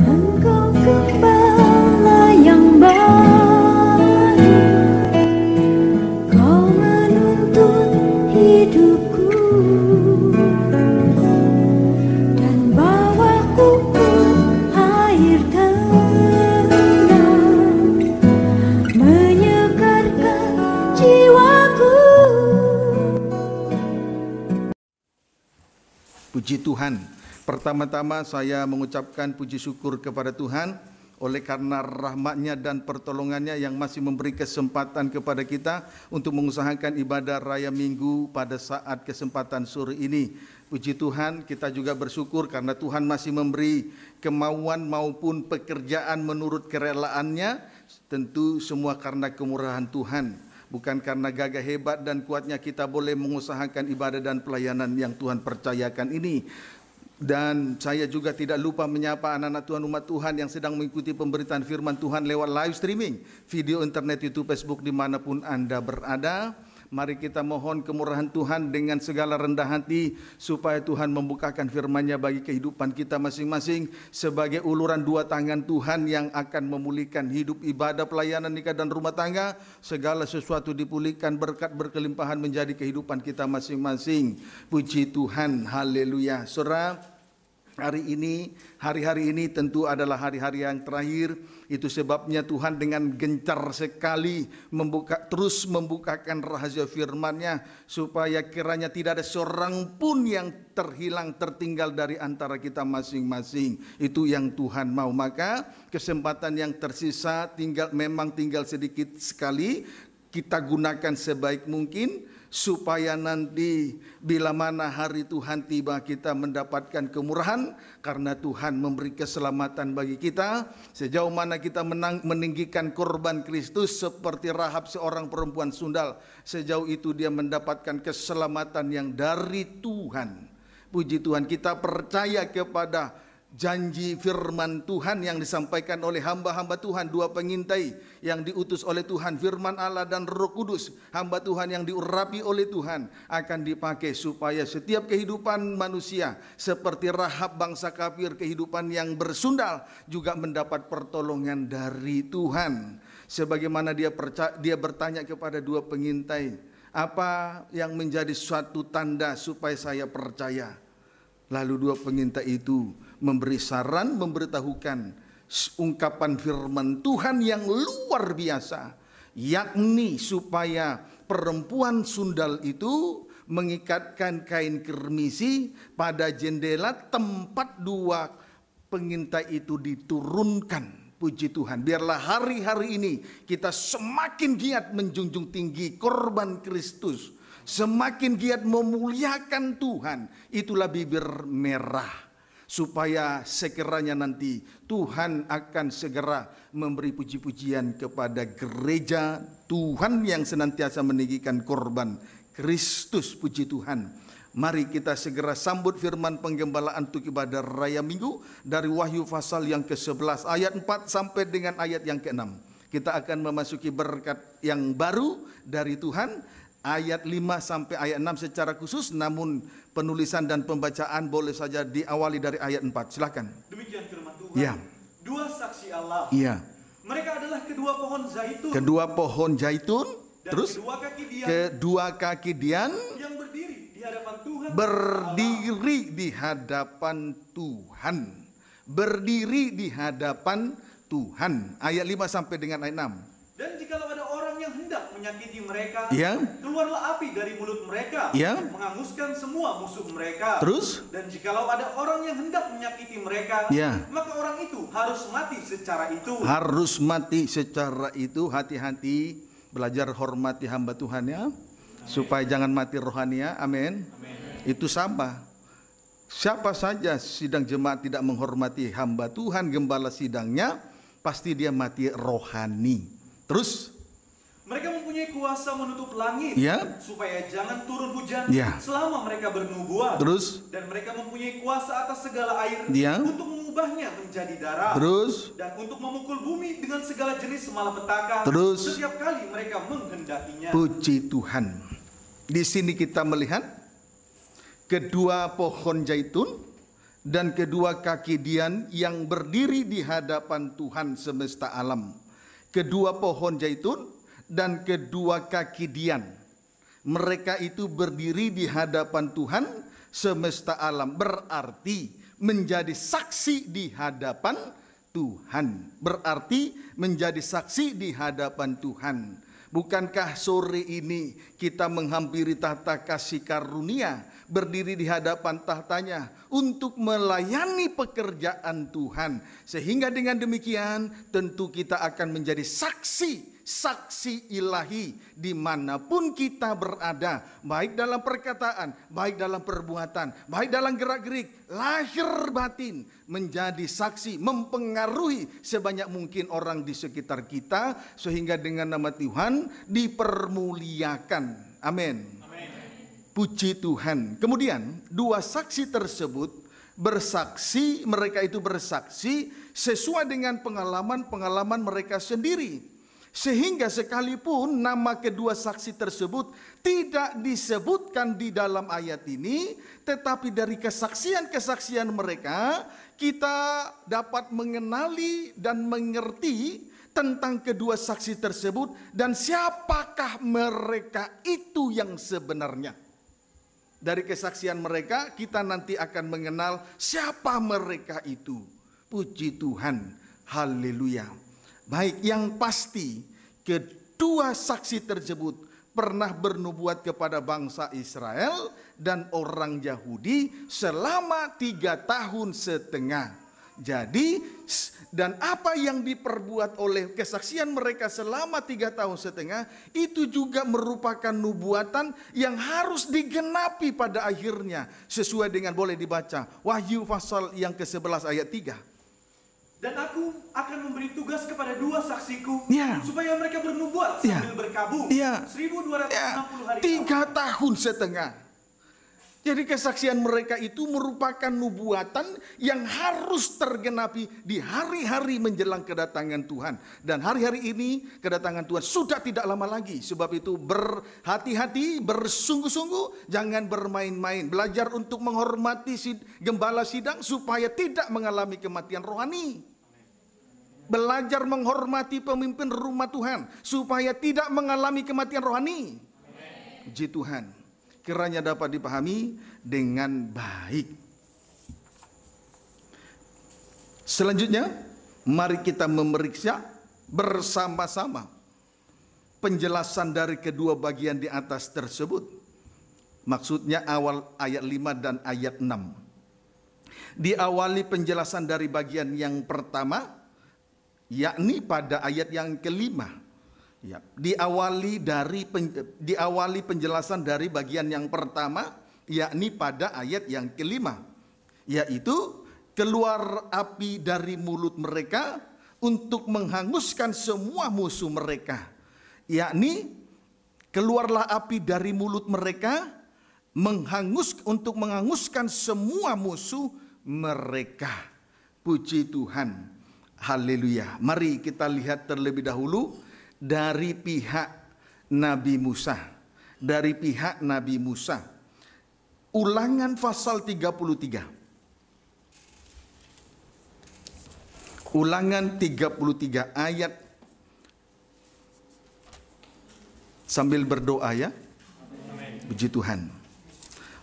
Engkau gembala yang baik. Kau menuntun hidupku Dan bawaku ke air tenang Menyegarkan jiwaku. Puji Tuhan. Pertama-tama saya mengucapkan puji syukur kepada Tuhan oleh karena rahmatnya dan pertolongannya yang masih memberi kesempatan kepada kita untuk mengusahakan ibadah raya minggu pada saat kesempatan sore ini. Puji Tuhan kita juga bersyukur karena Tuhan masih memberi kemauan maupun pekerjaan menurut kerelaannya. Tentu semua karena kemurahan Tuhan. Bukan karena gagah hebat dan kuatnya kita boleh mengusahakan ibadah dan pelayanan yang Tuhan percayakan ini. Dan saya juga tidak lupa menyapa anak-anak Tuhan umat Tuhan yang sedang mengikuti pemberitaan firman Tuhan lewat live streaming, video internet, YouTube, Facebook di mana pun Anda berada. Mari kita mohon kemurahan Tuhan dengan segala rendah hati supaya Tuhan membukakan firman-Nya bagi kehidupan kita masing-masing sebagai uluran dua tangan Tuhan yang akan memulihkan hidup ibadah pelayanan nikah dan rumah tangga segala sesuatu dipulihkan berkat berkelimpahan menjadi kehidupan kita masing-masing. Puji Tuhan. Haleluya. Saudara, Hari ini, hari-hari ini tentu adalah hari-hari yang terakhir. Itu sebabnya Tuhan dengan gencar sekali membuka terus membukakan rahasia firman-Nya supaya kiranya tidak ada seorang pun yang terhilang tertinggal dari antara kita masing-masing. Itu yang Tuhan mau. Maka kesempatan yang tersisa tinggal memang tinggal sedikit sekali kita gunakan sebaik mungkin supaya nanti bila mana hari Tuhan tiba kita mendapatkan kemurahan karena Tuhan memberi keselamatan bagi kita. Sejauh mana kita menang, meninggikan korban Kristus seperti Rahab seorang perempuan sundal sejauh itu dia mendapatkan keselamatan yang dari Tuhan. Puji Tuhan kita percaya kepada janji firman Tuhan yang disampaikan oleh hamba-hamba Tuhan dua pengintai yang diutus oleh Tuhan firman Allah dan Roh Kudus. Hamba Tuhan yang diurapi oleh Tuhan akan dipakai supaya setiap kehidupan manusia seperti Rahab bangsa kafir kehidupan yang bersundal juga mendapat pertolongan dari Tuhan. Sebagaimana dia percaya, dia bertanya kepada dua pengintai apa yang menjadi suatu tanda supaya saya percaya? Lalu dua pengintai itu memberi saran, memberitahukan ungkapan firman Tuhan yang luar biasa, yakni supaya perempuan sundal itu mengikatkan kain kermisi pada jendela tempat dua pengintai itu diturunkan. Puji Tuhan, biarlah hari-hari ini kita semakin giat menjunjung tinggi korban Kristus, semakin giat memuliakan Tuhan. Itulah bibir merah supaya sekiranya nanti Tuhan akan segera memberi puji-pujian kepada gereja Tuhan yang senantiasa meninggikan korban Kristus puji Tuhan. Mari kita segera sambut firman penggembalaan untuk ibadah raya minggu dari Wahyu pasal yang ke-11 ayat 4 sampai dengan ayat yang ke-6. Kita akan memasuki berkat yang baru dari Tuhan ayat 5 sampai ayat 6 secara khusus namun penulisan dan pembacaan boleh saja diawali dari ayat 4. Silakan. Demikian firman Tuhan. Ya. Dua saksi Allah. Iya. Mereka adalah kedua pohon zaitun. Kedua pohon zaitun, dan terus kedua kaki dia kedua kaki dian yang berdiri di hadapan Tuhan. berdiri di hadapan Tuhan. Berdiri di hadapan Tuhan. Ayat 5 sampai dengan ayat 6. Dan jikalau ada yang hendak menyakiti mereka, Ya. keluarlah api dari mulut mereka, Ya. menghanguskan semua musuh mereka. Terus? Dan jikalau ada orang yang hendak menyakiti mereka, Ya. maka orang itu harus mati secara itu. Harus mati secara itu hati-hati belajar hormati hamba Tuhan ya. Supaya jangan mati rohani ya. Amin. Itu sama. Siapa saja sidang jemaat tidak menghormati hamba Tuhan gembala sidangnya pasti dia mati rohani. Terus Mereka mempunyai kuasa menutup langit Ya. supaya jangan turun hujan Ya. selama mereka bernubuat. Terus? dan mereka mempunyai kuasa atas segala air Ya. untuk mengubahnya menjadi darah. terus dan untuk memukul bumi dengan segala jenis malapetaka Terus? setiap kali mereka menghendakinya. puji Tuhan. Di sini kita melihat kedua pohon zaitun dan kedua kaki Dian yang berdiri di hadapan Tuhan semesta alam. Kedua pohon zaitun dan kedua kaki Dian. Mereka itu berdiri di hadapan Tuhan semesta alam. Berarti menjadi saksi di hadapan Tuhan. Berarti menjadi saksi di hadapan Tuhan. Bukankah sore ini kita menghampiri tahta kasih karunia, berdiri di hadapan tahtanya untuk melayani pekerjaan Tuhan. Sehingga dengan demikian tentu kita akan menjadi saksi, saksi ilahi di mana pun kita berada. Baik dalam perkataan, baik dalam perbuatan, baik dalam gerak-gerik, lahir batin. Menjadi saksi, mempengaruhi sebanyak mungkin orang di sekitar kita. Sehingga dengan nama Tuhan dipermuliakan. Amin. Puji Tuhan. Kemudian dua saksi tersebut bersaksi, mereka itu bersaksi sesuai dengan pengalaman-pengalaman mereka sendiri. Sehingga sekalipun nama kedua saksi tersebut tidak disebutkan di dalam ayat ini, tetapi dari kesaksian-kesaksian mereka kita dapat mengenali dan mengerti tentang kedua saksi tersebut dan siapakah mereka itu yang sebenarnya dari kesaksian mereka kita nanti akan mengenal siapa mereka itu. Puji Tuhan. Haleluya. Baik, yang pasti kedua saksi tersebut pernah bernubuat kepada bangsa Israel dan orang Yahudi selama tiga tahun setengah. Jadi dan apa yang diperbuat oleh kesaksian mereka selama tiga tahun setengah itu juga merupakan nubuatan yang harus digenapi pada akhirnya sesuai dengan boleh dibaca Wahyu pasal yang ke-11 ayat 3. Dan aku akan memberi tugas kepada dua saksiku Ya. supaya mereka bernubuat Ya. sambil berkabung Ya. 1260 Ya, hari tiga tahun setengah. Jadi kesaksian mereka itu merupakan nubuatan yang harus tergenapi di hari-hari menjelang kedatangan Tuhan. Dan hari-hari ini kedatangan Tuhan sudah tidak lama lagi. Sebab itu berhati-hati, bersungguh-sungguh, jangan bermain-main. Belajar untuk menghormati gembala sidang supaya tidak mengalami kematian rohani. Belajar menghormati pemimpin rumah Tuhan supaya tidak mengalami kematian rohani. Puji Tuhan kiranya dapat dipahami dengan baik. Selanjutnya, mari kita memeriksa bersama-sama penjelasan dari kedua bagian di atas tersebut. Maksudnya awal ayat 5 dan ayat 6. Diawali penjelasan dari bagian yang pertama, yakni pada ayat yang kelima. Ya, diawali dari pen, diawali penjelasan dari bagian yang pertama yakni pada ayat yang kelima. Yaitu keluar api dari mulut mereka untuk menghanguskan semua musuh mereka. Yakni keluarlah api dari mulut mereka menghangus untuk menghanguskan semua musuh mereka. Puji Tuhan haleluya mari kita lihat terlebih dahulu dari pihak Nabi Musa. Dari pihak Nabi Musa. Ulangan pasal 33. Ulangan 33 ayat sambil berdoa ya. Puji Tuhan.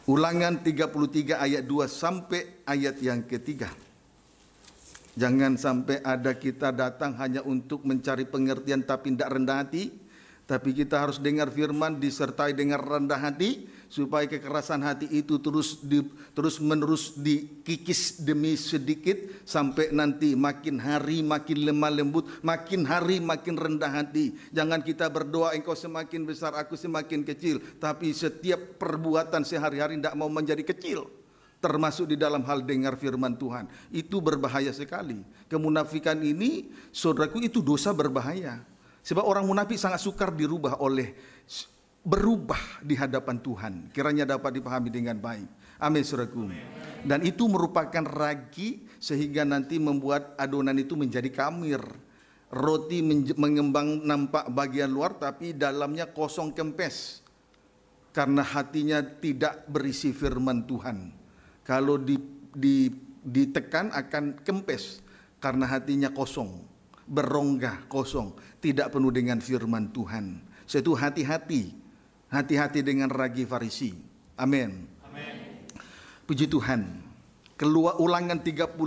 Ulangan 33 ayat 2 sampai ayat yang ketiga. Jangan sampai ada kita datang hanya untuk mencari pengertian tapi tidak rendah hati. Tapi kita harus dengar firman disertai dengan rendah hati supaya kekerasan hati itu terus di, terus menerus dikikis demi sedikit sampai nanti makin hari makin lemah lembut, makin hari makin rendah hati. Jangan kita berdoa engkau semakin besar, aku semakin kecil, tapi setiap perbuatan sehari-hari tidak mau menjadi kecil termasuk di dalam hal dengar firman Tuhan. Itu berbahaya sekali. Kemunafikan ini, saudaraku, itu dosa berbahaya. Sebab orang munafik sangat sukar dirubah oleh berubah di hadapan Tuhan. Kiranya dapat dipahami dengan baik. Amin, saudaraku. Dan itu merupakan ragi sehingga nanti membuat adonan itu menjadi kamir. Roti mengembang nampak bagian luar tapi dalamnya kosong kempes. Karena hatinya tidak berisi firman Tuhan kalau di, di ditekan akan kempes karena hatinya kosong, berongga kosong, tidak penuh dengan firman Tuhan. Itu hati-hati, hati-hati dengan ragi Farisi. Amin. Puji Tuhan. Keluar ulangan 33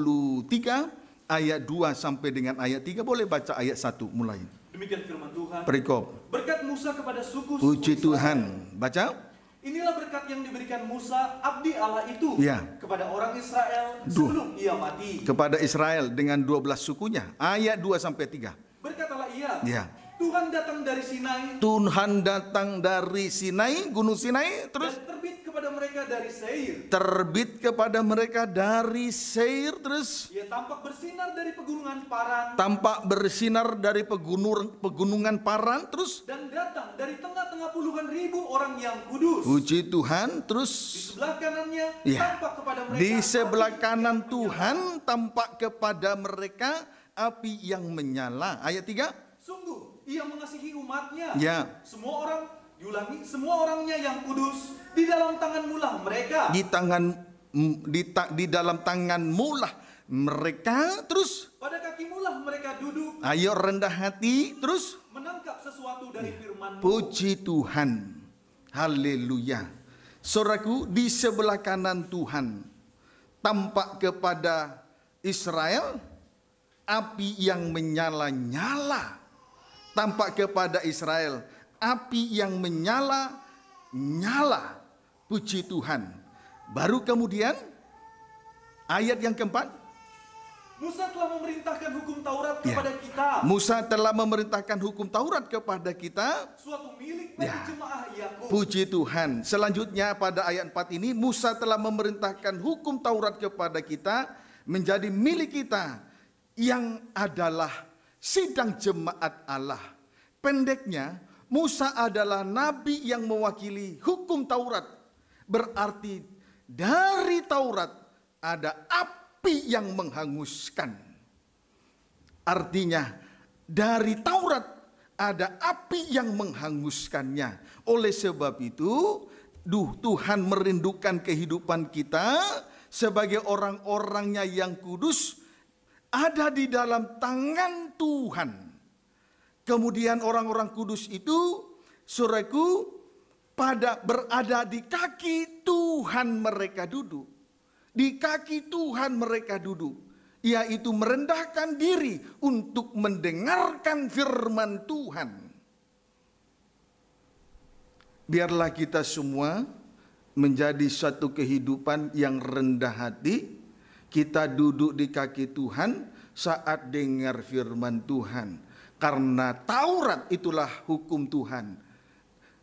ayat 2 sampai dengan ayat 3 boleh baca ayat 1 mulai. Demikian firman Tuhan. Perikop. Berkat Musa kepada suku Puji Tuhan. Baca. Inilah berkat yang diberikan Musa, abdi Allah itu, Ya. kepada orang Israel Duh. sebelum ia mati. kepada Israel dengan 12 sukunya. Ayat 2 sampai 3. Berkatalah ia, Ya. Tuhan datang dari Sinai Tuhan datang dari Sinai, Gunung Sinai, terus dan mereka dari Seir. terbit kepada mereka dari Seir, terus Ia tampak bersinar dari pegunungan Paran tampak bersinar dari pegunung, pegunungan Paran, terus dan datang dari tengah-tengah puluhan ribu orang yang kudus. puji Tuhan, Di terus sebelah kanannya Ya. tampak kepada mereka di sebelah kanan Tuhan tampak kepada mereka api yang menyala. Ayat 3. menyala. Sungguh, ia mengasihi umatnya. Ya. Semua orang diulangi, semua orangnya yang kudus di dalam tanganmu lah mereka. Di tangan di, ta- di dalam tanganmu lah mereka terus Pada kakimu lah mereka duduk ayo rendah hati terus menangkap sesuatu dari firman Puji Tuhan. Haleluya. Saudaraku, di sebelah kanan Tuhan tampak kepada Israel api yang menyala-nyala. Tampak kepada Israel api yang menyala-nyala. Puji Tuhan. Baru kemudian ayat yang keempat Musa telah memerintahkan hukum Taurat Ya. kepada kita. Musa telah memerintahkan hukum Taurat kepada kita Suatu milik bagi Ya. jemaah Yakub. Puji Tuhan. Selanjutnya pada ayat 4 ini Musa telah memerintahkan hukum Taurat kepada kita menjadi milik kita yang adalah sidang jemaat Allah. Pendeknya, Musa adalah nabi yang mewakili hukum Taurat. Berarti dari Taurat ada api yang menghanguskan. Artinya dari Taurat ada api yang menghanguskannya. Oleh sebab itu, duh Tuhan merindukan kehidupan kita sebagai orang-orangnya yang kudus ada di dalam tangan Tuhan. Kemudian orang-orang kudus itu, suraku, pada berada di kaki Tuhan mereka duduk. Di kaki Tuhan mereka duduk, yaitu merendahkan diri untuk mendengarkan firman Tuhan. Biarlah kita semua menjadi satu kehidupan yang rendah hati. Kita duduk di kaki Tuhan saat dengar firman Tuhan. Karena Taurat itulah hukum Tuhan.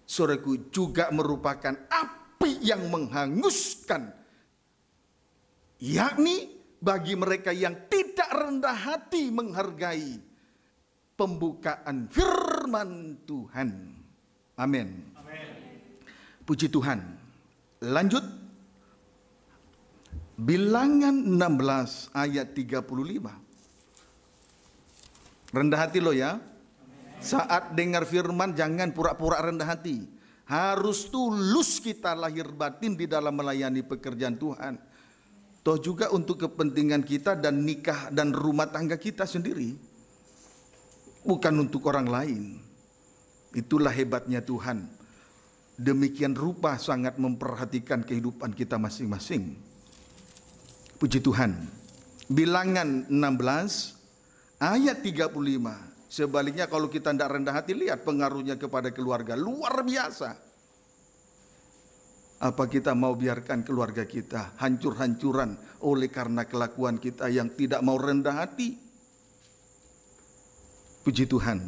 Saudaraku juga merupakan api yang menghanguskan yakni bagi mereka yang tidak rendah hati menghargai pembukaan firman Tuhan. Amin. Puji Tuhan. Lanjut. Bilangan 16 ayat 35. Rendah hati lo ya. Saat dengar firman jangan pura-pura rendah hati. Harus tulus kita lahir batin di dalam melayani pekerjaan Tuhan. Toh juga untuk kepentingan kita dan nikah dan rumah tangga kita sendiri. Bukan untuk orang lain. Itulah hebatnya Tuhan. Demikian rupa sangat memperhatikan kehidupan kita masing-masing. Puji Tuhan. Bilangan 16 ayat 35. Sebaliknya kalau kita tidak rendah hati lihat pengaruhnya kepada keluarga luar biasa. Apa kita mau biarkan keluarga kita hancur-hancuran oleh karena kelakuan kita yang tidak mau rendah hati? Puji Tuhan.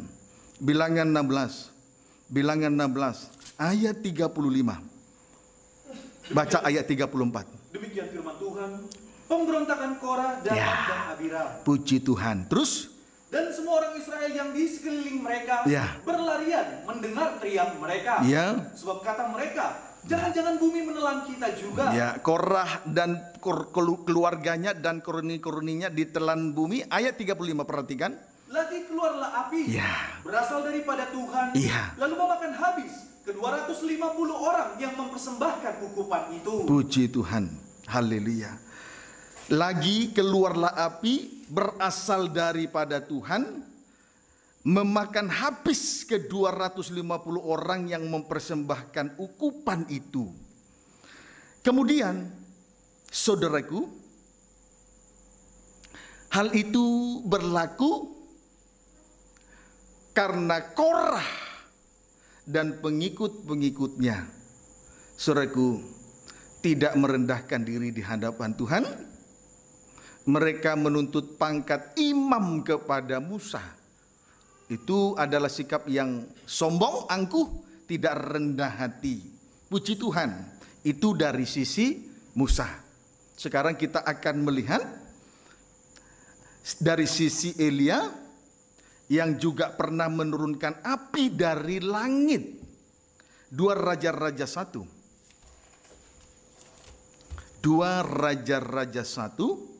Bilangan 16. Bilangan 16 ayat 35. Baca ayat 34. Demikian firman Tuhan. Pemberontakan Korah, Datang Ya. dan Abiram. Puji Tuhan. Terus Dan semua orang Israel yang di sekeliling mereka Ya. berlarian mendengar teriak mereka. Ya. Sebab kata mereka, jangan-jangan bumi menelan kita juga. ya Korah dan keluarganya dan koruni-koruninya ditelan bumi ayat 35 perhatikan. Lagi keluarlah api Ya. berasal daripada Tuhan, Iya. lalu memakan habis ke 250 orang yang mempersembahkan hukuman itu. Puji Tuhan. Haleluya. Lagi keluarlah api berasal daripada Tuhan memakan habis ke 250 orang yang mempersembahkan ukupan itu. Kemudian, saudaraku, hal itu berlaku karena Korah dan pengikut-pengikutnya. Saudaraku, tidak merendahkan diri di hadapan Tuhan. Mereka menuntut pangkat imam kepada Musa itu adalah sikap yang sombong, angkuh, tidak rendah hati. Puji Tuhan, itu dari sisi Musa. Sekarang kita akan melihat dari sisi Elia yang juga pernah menurunkan api dari langit. Dua raja-raja satu. Dua raja-raja satu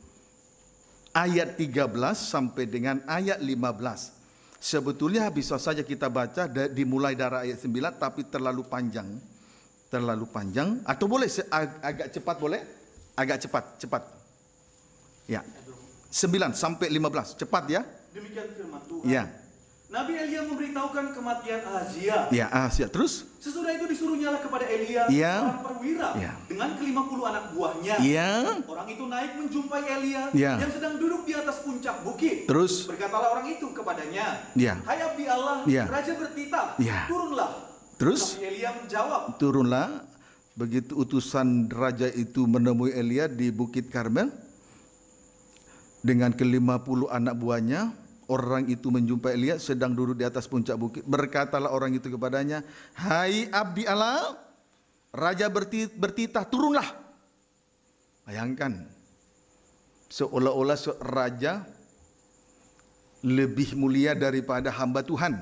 ayat 13 sampai dengan ayat 15. Sebetulnya bisa saja kita baca dimulai dari ayat 9 tapi terlalu panjang. Terlalu panjang atau boleh ag agak cepat boleh? Agak cepat, cepat. Ya. 9 sampai 15, cepat ya. Demikian firman Tuhan. Ya. Nabi Elia memberitahukan kematian Ahazia. Ya, Ahazia. Terus? Sesudah itu disuruh nyala kepada Elia, ya. orang perwira, ya. dengan kelima puluh anak buahnya. Ya. Orang itu naik menjumpai Elia ya. yang sedang duduk di atas puncak bukit. Terus? Berkatalah orang itu kepadanya, ya. Hai abdi Allah, ya. Raja bertitah, ya. turunlah. Terus? Tapi Elia menjawab, Turunlah. Begitu utusan raja itu menemui Elia di Bukit Karmel dengan kelima puluh anak buahnya, Orang itu menjumpai Elia sedang duduk di atas puncak bukit. Berkatalah orang itu kepadanya, Hai abdi Allah, Raja bertitah, turunlah. Bayangkan, seolah-olah raja lebih mulia daripada hamba Tuhan.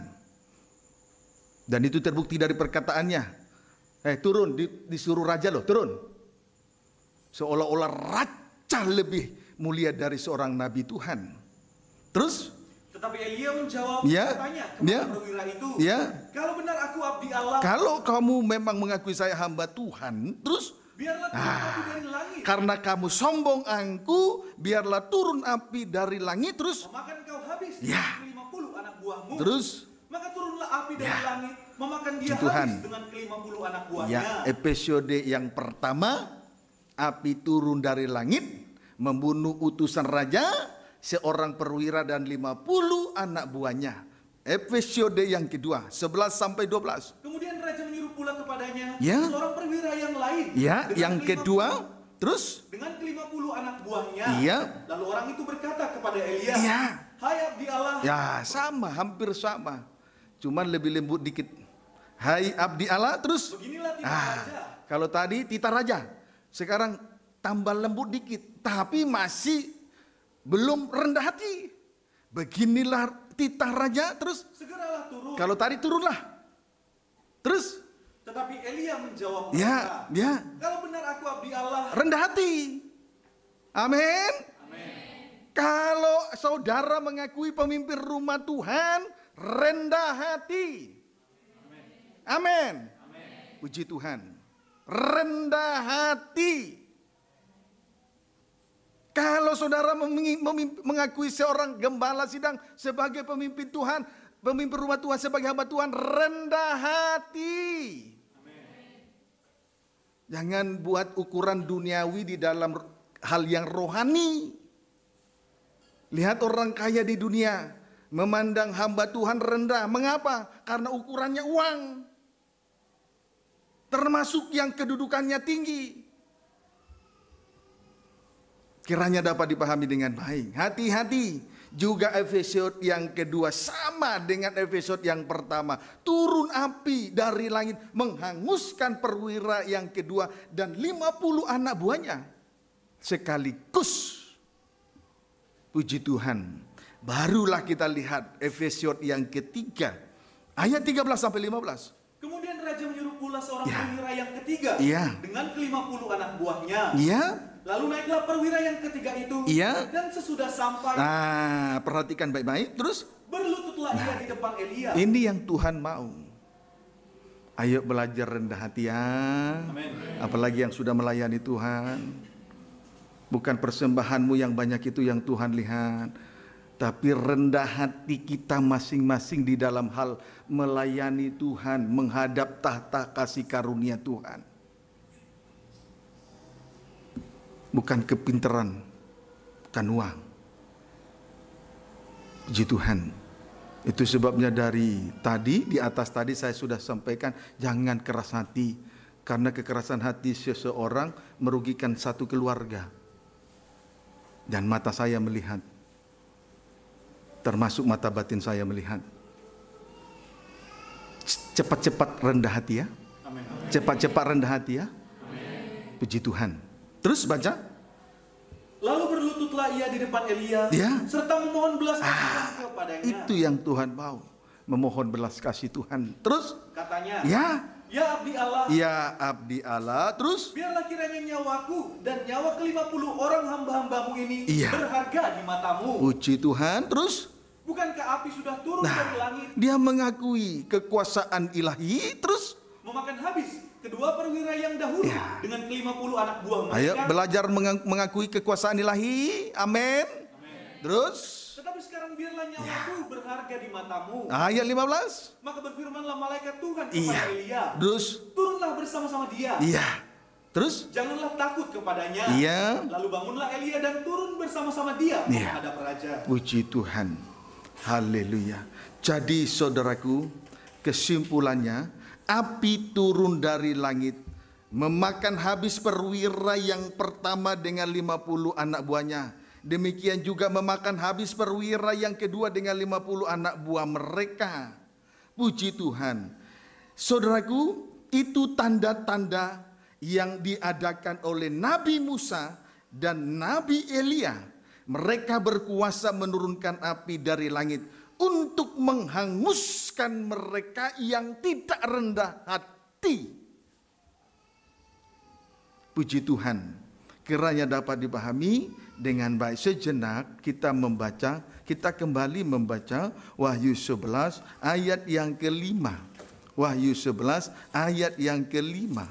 Dan itu terbukti dari perkataannya. Eh turun, disuruh raja loh, turun. Seolah-olah raja lebih mulia dari seorang nabi Tuhan. Terus tetapi Elia menjawab ya, katanya kepada ya, perwira itu, ya, kalau benar aku abdi Allah, kalau kamu memang mengakui saya hamba Tuhan, terus biarlah turun ah, api dari langit. Karena kamu sombong angku, biarlah turun api dari langit terus memakan kau habis ya. 50 anak buahmu. Terus maka turunlah api dari ya. langit memakan dia Tuhan. habis dengan ke-50 anak buahnya. Ya, episode yang pertama api turun dari langit membunuh utusan raja seorang perwira dan 50 anak buahnya. Episode yang kedua, 11 sampai 12. Kemudian raja menyuruh pula kepadanya ya. seorang perwira yang lain. Ya, yang kedua, terus dengan ke-50 anak buahnya. Iya. Lalu orang itu berkata kepada Elia, Iya. "Hai abdi Allah." Ya, sama, hampir sama. Cuman lebih lembut dikit. Hai abdi Allah, terus Beginilah tita ah, raja. Kalau tadi tita raja, sekarang tambah lembut dikit, tapi masih belum rendah hati. Beginilah titah raja terus. Segeralah turun. Kalau tadi turunlah. Terus? Tetapi Elia menjawab Ya, ya. Kalau benar aku abdi Allah. Rendah hati. Amin. Kalau saudara mengakui pemimpin rumah Tuhan, rendah hati. Amin. Puji Tuhan. Rendah hati. Kalau saudara mengakui seorang gembala sidang sebagai pemimpin Tuhan, pemimpin rumah Tuhan sebagai hamba Tuhan, rendah hati. Jangan buat ukuran duniawi di dalam hal yang rohani. Lihat orang kaya di dunia memandang hamba Tuhan rendah. Mengapa? Karena ukurannya uang. Termasuk yang kedudukannya tinggi. Kiranya dapat dipahami dengan baik. Hati-hati. Juga episode yang kedua sama dengan episode yang pertama. Turun api dari langit menghanguskan perwira yang kedua dan 50 anak buahnya. Sekaligus. Puji Tuhan. Barulah kita lihat episode yang ketiga. Ayat 13 sampai 15. Kemudian raja menyuruh pula seorang Ya. perwira yang ketiga Iya. dengan ke-50 anak buahnya. Iya. Lalu naiklah perwira yang ketiga itu Iya. dan sesudah sampai Nah, perhatikan baik-baik. Terus berlututlah ia di depan Elia. ini yang Tuhan mau. Ayo belajar rendah hati ya. Amin. Apalagi yang sudah melayani Tuhan. Bukan persembahanmu yang banyak itu yang Tuhan lihat, tapi rendah hati kita masing-masing di dalam hal melayani Tuhan, menghadap tahta kasih karunia Tuhan. Bukan kepinteran, bukan uang. Puji Tuhan. Itu sebabnya dari tadi, di atas tadi saya sudah sampaikan, jangan keras hati. Karena kekerasan hati seseorang merugikan satu keluarga. Dan mata saya melihat, termasuk mata batin saya melihat. Cepat-cepat rendah hati ya. Cepat-cepat rendah hati ya. Puji Tuhan. Terus baca. Lalu berlututlah ia di depan Elia Ya. serta memohon belas kasihan Ah, kepadanya. Itu yang Tuhan mau. Memohon belas kasih Tuhan. Terus. Katanya, Ya. Ya abdi Allah, Ya abdi Allah. Terus. biarlah kiranya nyawaku dan nyawa kelima puluh orang hamba-hambamu ini Iya. berharga di matamu. Puji Tuhan. Terus. Bukankah api sudah turun Nah, dari langit dia mengakui kekuasaan ilahi. Terus. memakan habis kedua perwira yang dahulu Ya. dengan kelima puluh anak buah Ayo mereka? belajar mengang- mengakui kekuasaan ilahi. Amin. Terus. Tetapi sekarang biarlah nyawaku berharga di matamu. Ayat 15. Maka berfirmanlah malaikat Tuhan kepada Iya. Elia, Terus. turunlah bersama-sama dia. Iya. Terus. Janganlah takut kepadanya. Iya. Lalu bangunlah Elia dan turun bersama-sama dia Iya. menghadap raja. Puji Tuhan. Haleluya. Jadi saudaraku, kesimpulannya api turun dari langit memakan habis perwira yang pertama dengan 50 anak buahnya. Demikian juga memakan habis perwira yang kedua dengan 50 anak buah mereka. Puji Tuhan. Saudaraku, itu tanda-tanda yang diadakan oleh Nabi Musa dan Nabi Elia. Mereka berkuasa menurunkan api dari langit untuk menghanguskan mereka yang tidak rendah hati. Puji Tuhan, kiranya dapat dipahami dengan baik. Sejenak kita membaca, kita kembali membaca Wahyu 11 ayat yang kelima. Wahyu 11 ayat yang kelima.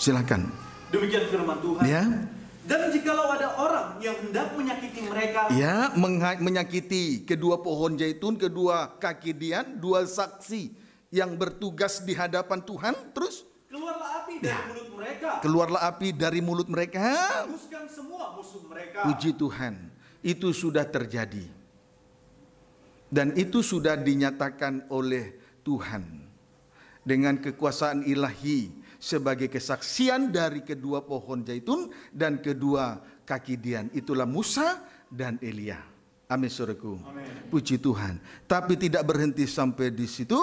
Silakan. Demikian firman Tuhan. Ya, Dan jikalau ada orang yang hendak menyakiti mereka, ya menyakiti kedua pohon zaitun, kedua kaki dian, dua saksi yang bertugas di hadapan Tuhan. Terus keluarlah api dari mulut mereka. keluarlah api dari mulut mereka. Hanguskan semua musuh mereka. Puji Tuhan, itu sudah terjadi. Dan itu sudah dinyatakan oleh Tuhan dengan kekuasaan ilahi sebagai kesaksian dari kedua pohon zaitun dan kedua kaki dian. Itulah Musa dan Elia. Amin saudaraku. Puji Tuhan. Tapi tidak berhenti sampai di situ.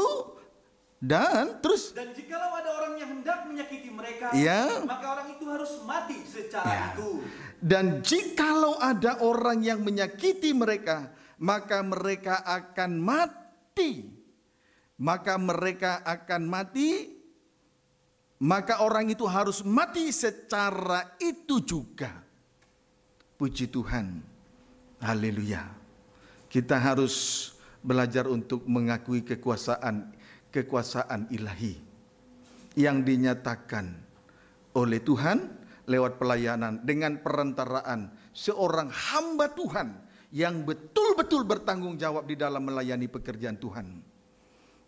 Dan terus Dan jikalau ada orang yang hendak menyakiti mereka, Ya. maka orang itu harus mati secara Ya. itu. Dan jikalau ada orang yang menyakiti mereka, maka mereka akan mati. Maka mereka akan mati. Maka orang itu harus mati secara itu juga. Puji Tuhan. Haleluya. Kita harus belajar untuk mengakui kekuasaan kekuasaan ilahi yang dinyatakan oleh Tuhan lewat pelayanan dengan perantaraan seorang hamba Tuhan yang betul-betul bertanggung jawab di dalam melayani pekerjaan Tuhan.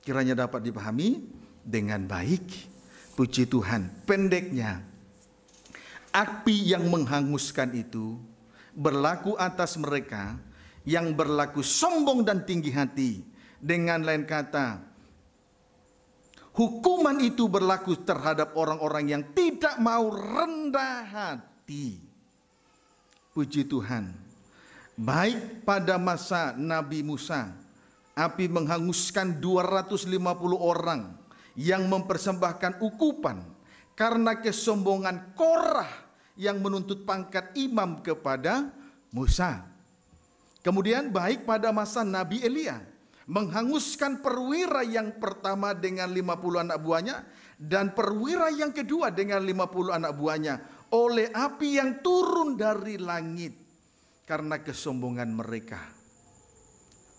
Kiranya dapat dipahami dengan baik. Puji Tuhan. Pendeknya, api yang menghanguskan itu berlaku atas mereka yang berlaku sombong dan tinggi hati. Dengan lain kata, Hukuman itu berlaku terhadap orang-orang yang tidak mau rendah hati. Puji Tuhan. Baik pada masa Nabi Musa, api menghanguskan 250 orang yang mempersembahkan ukupan karena kesombongan Korah yang menuntut pangkat imam kepada Musa. Kemudian baik pada masa Nabi Elia, menghanguskan perwira yang pertama dengan 50 anak buahnya dan perwira yang kedua dengan 50 anak buahnya oleh api yang turun dari langit karena kesombongan mereka.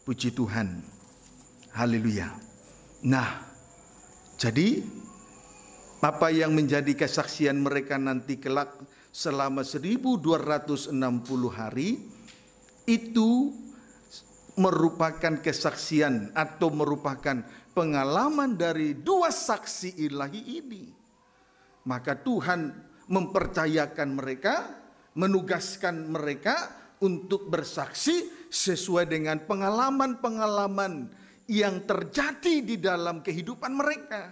Puji Tuhan. Haleluya. Nah, jadi apa yang menjadi kesaksian mereka nanti kelak selama 1260 hari itu merupakan kesaksian atau merupakan pengalaman dari dua saksi ilahi ini. Maka Tuhan mempercayakan mereka, menugaskan mereka untuk bersaksi sesuai dengan pengalaman-pengalaman yang terjadi di dalam kehidupan mereka.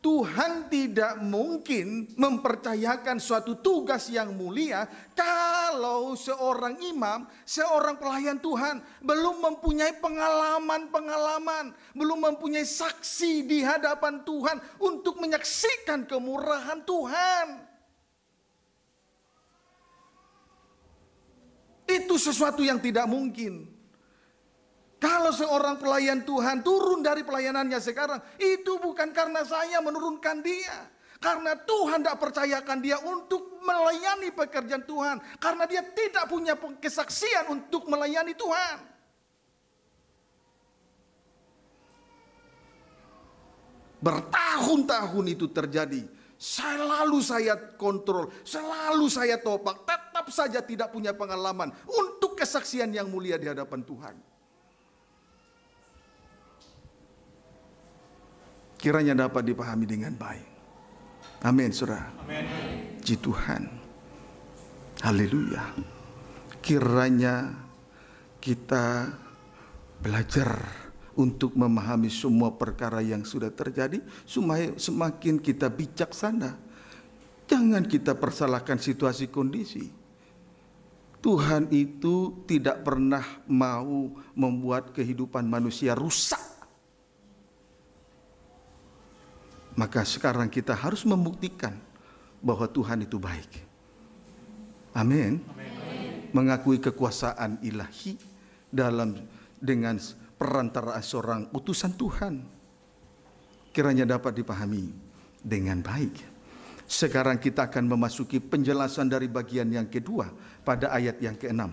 Tuhan tidak mungkin mempercayakan suatu tugas yang mulia kalau seorang imam, seorang pelayan Tuhan belum mempunyai pengalaman-pengalaman, belum mempunyai saksi di hadapan Tuhan untuk menyaksikan kemurahan Tuhan. Itu sesuatu yang tidak mungkin. Kalau seorang pelayan Tuhan turun dari pelayanannya sekarang, itu bukan karena saya menurunkan dia. Karena Tuhan tidak percayakan dia untuk melayani pekerjaan Tuhan. Karena dia tidak punya kesaksian untuk melayani Tuhan. Bertahun-tahun itu terjadi. Selalu saya kontrol, selalu saya topak, tetap saja tidak punya pengalaman untuk kesaksian yang mulia di hadapan Tuhan. Kiranya dapat dipahami dengan baik. Amin, saudara. Amin. Puji Tuhan. Haleluya. Kiranya kita belajar untuk memahami semua perkara yang sudah terjadi, semakin kita bijaksana. Jangan kita persalahkan situasi kondisi. Tuhan itu tidak pernah mau membuat kehidupan manusia rusak Maka sekarang kita harus membuktikan bahwa Tuhan itu baik. Amin. Mengakui kekuasaan ilahi dalam dengan perantaraan seorang utusan Tuhan. Kiranya dapat dipahami dengan baik. Sekarang kita akan memasuki penjelasan dari bagian yang kedua pada ayat yang keenam.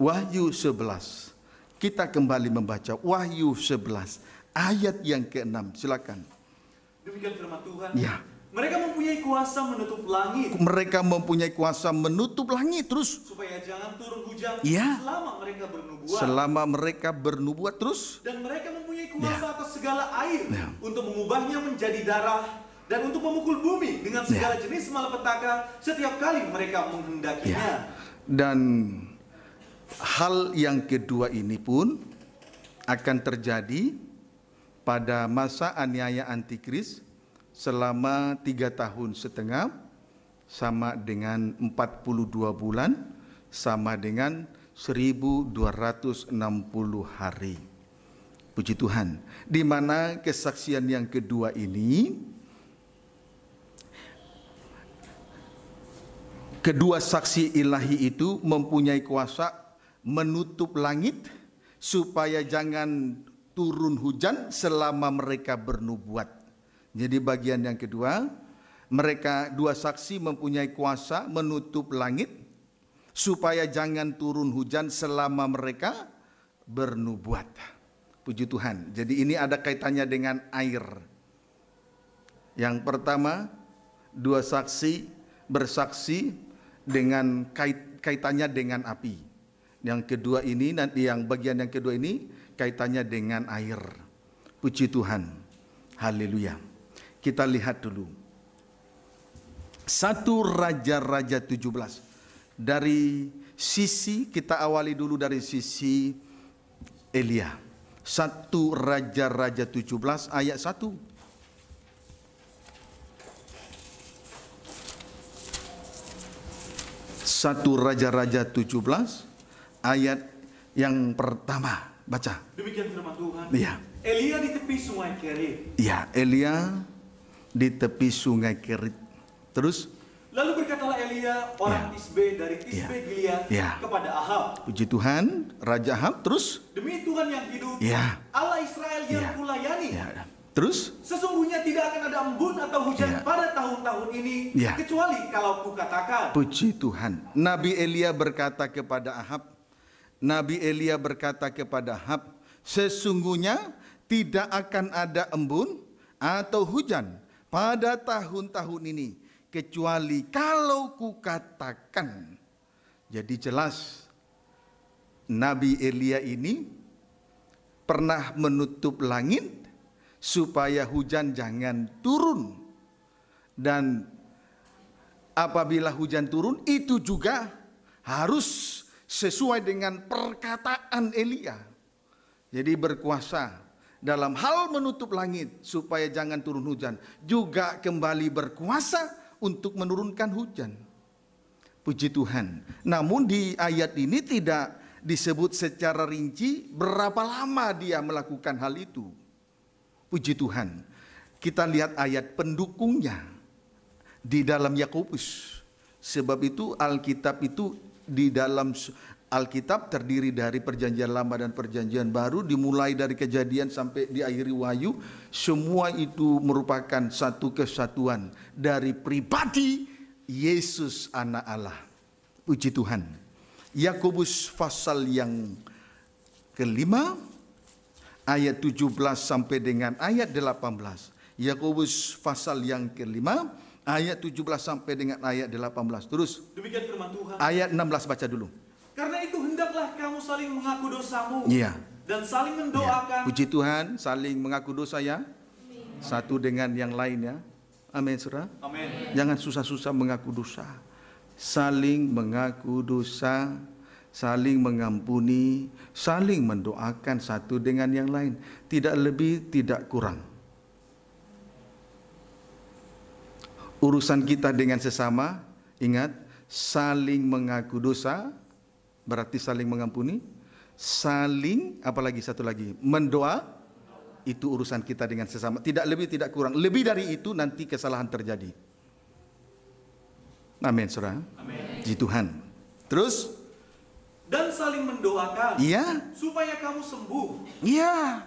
Wahyu 11. Kita kembali membaca Wahyu 11 ayat yang keenam. Silakan. Demikian firman Tuhan. Ya. Mereka mempunyai kuasa menutup langit Mereka mempunyai kuasa menutup langit terus supaya jangan turun hujan Ya. selama mereka bernubuat. selama mereka bernubuat terus. Dan mereka mempunyai kuasa atas segala air Ya. untuk mengubahnya menjadi darah dan untuk memukul bumi dengan segala jenis malapetaka setiap kali mereka menghendakinya. Ya. Dan hal yang kedua ini pun akan terjadi pada masa aniaya antikris selama tiga tahun setengah sama dengan 42 bulan sama dengan 1260 hari. Puji Tuhan. Di mana kesaksian yang kedua ini kedua saksi ilahi itu mempunyai kuasa menutup langit supaya jangan turun hujan selama mereka bernubuat. Jadi bagian yang kedua, mereka dua saksi mempunyai kuasa menutup langit supaya jangan turun hujan selama mereka bernubuat. Puji Tuhan. Jadi ini ada kaitannya dengan air. Yang pertama, dua saksi bersaksi dengan kait, kaitannya dengan api. Yang kedua ini nanti yang bagian yang kedua ini kaitannya dengan air. Puji Tuhan. Haleluya. Kita lihat dulu. Satu Raja-Raja 17. Dari sisi, kita awali dulu dari sisi Elia. Satu Raja-Raja 17 ayat 1. Satu Raja-Raja 17 ayat yang pertama. Baca. Demikian firman Tuhan. Iya. Elia di tepi sungai Kerit. Ya, Elia di tepi sungai Kerit. Terus, Lalu berkatalah Elia orang Ya. Tisbe dari Tisbe Ya. Gilead Ya. kepada Ahab, puji Tuhan, Raja Ahab. Terus, demi Tuhan yang hidup, Ya. Allah Israel yang Ya. kulayani. ya, terus, Sesungguhnya tidak akan ada embun atau hujan Ya. pada tahun-tahun ini, Ya. kecuali kalau kukatakan. puji Tuhan. Nabi Elia berkata kepada Ahab, Nabi Elia berkata kepada Ahab, sesungguhnya tidak akan ada embun atau hujan pada tahun-tahun ini kecuali kalau kukatakan. Jadi jelas Nabi Elia ini pernah menutup langit supaya hujan jangan turun. Dan apabila hujan turun itu juga harus sesuai dengan perkataan Elia. Jadi berkuasa dalam hal menutup langit supaya jangan turun hujan, juga kembali berkuasa untuk menurunkan hujan. Puji Tuhan. Namun di ayat ini tidak disebut secara rinci berapa lama dia melakukan hal itu. Puji Tuhan. Kita lihat ayat pendukungnya di dalam Yakobus. Sebab itu Alkitab itu di dalam Alkitab terdiri dari perjanjian lama dan perjanjian baru dimulai dari kejadian sampai diakhiri wahyu semua itu merupakan satu kesatuan dari pribadi Yesus anak Allah. Puji Tuhan. Yakobus pasal yang kelima ayat 17 sampai dengan ayat 18 Yakobus pasal yang kelima ayat 17 sampai dengan ayat 18 terus Demikian firman Tuhan. ayat 16 baca dulu Karena itu hendaklah kamu saling mengaku dosamu Iya. dan saling Ya. mendoakan. Puji Tuhan, saling mengaku dosa ya. Satu dengan yang lainnya. Amin, saudara. Amin. Jangan susah-susah mengaku dosa. Saling mengaku dosa, saling mengampuni, saling mendoakan satu dengan yang lain. Tidak lebih, tidak kurang. Urusan kita dengan sesama, ingat, saling mengaku dosa, berarti saling mengampuni, saling, apalagi satu lagi, mendoa, itu urusan kita dengan sesama. Tidak lebih, tidak kurang. Lebih dari itu nanti kesalahan terjadi. Amin, saudara. Amin. Tuhan. Terus, Dan saling mendoakan iya, supaya kamu sembuh. iya.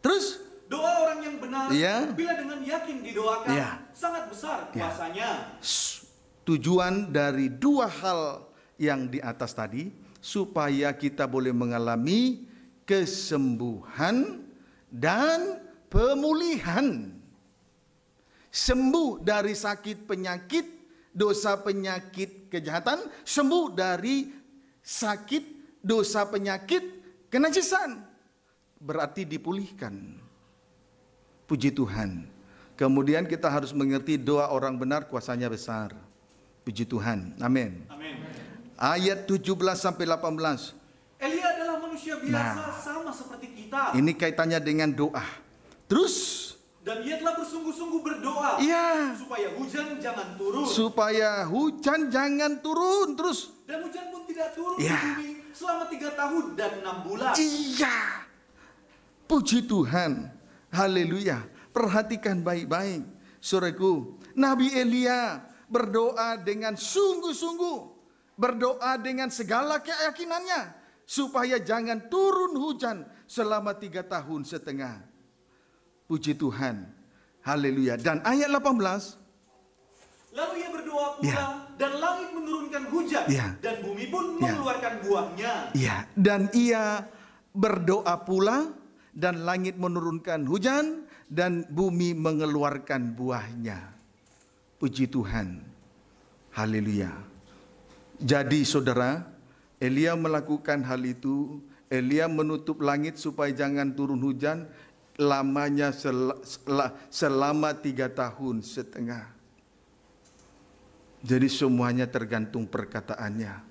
Terus, Doa orang yang benar Iya. bila dengan yakin didoakan Iya. sangat besar Iya. kuasanya. s- tujuan dari dua hal yang di atas tadi supaya kita boleh mengalami kesembuhan dan pemulihan. Sembuh dari sakit penyakit, dosa penyakit kejahatan, sembuh dari sakit dosa penyakit kenajisan. Berarti dipulihkan. Puji Tuhan. Kemudian kita harus mengerti doa orang benar kuasanya besar. Puji Tuhan. Amin. Amin. Ayat 17 sampai 18. Elia adalah manusia biasa Nah. sama seperti kita. Ini kaitannya dengan doa. Terus Dan ia telah bersungguh-sungguh berdoa Iya. supaya hujan jangan turun. supaya hujan jangan turun terus. Dan hujan pun tidak turun Iya. di bumi selama tiga tahun dan enam bulan. Iya. Puji Tuhan. Haleluya. Perhatikan baik-baik. Saudaraku, Nabi Elia berdoa dengan sungguh-sungguh. Berdoa dengan segala keyakinannya. Supaya jangan turun hujan selama tiga tahun setengah. Puji Tuhan. Haleluya. Dan ayat 18. Lalu ia berdoa pula Iya. dan langit menurunkan hujan Iya. dan bumi pun Iya. mengeluarkan buahnya. Ya, dan ia berdoa pula dan langit menurunkan hujan dan bumi mengeluarkan buahnya. Puji Tuhan. Haleluya. Jadi saudara, Elia melakukan hal itu. Elia menutup langit supaya jangan turun hujan lamanya sel- sel- selama tiga tahun setengah. Jadi semuanya tergantung perkataannya.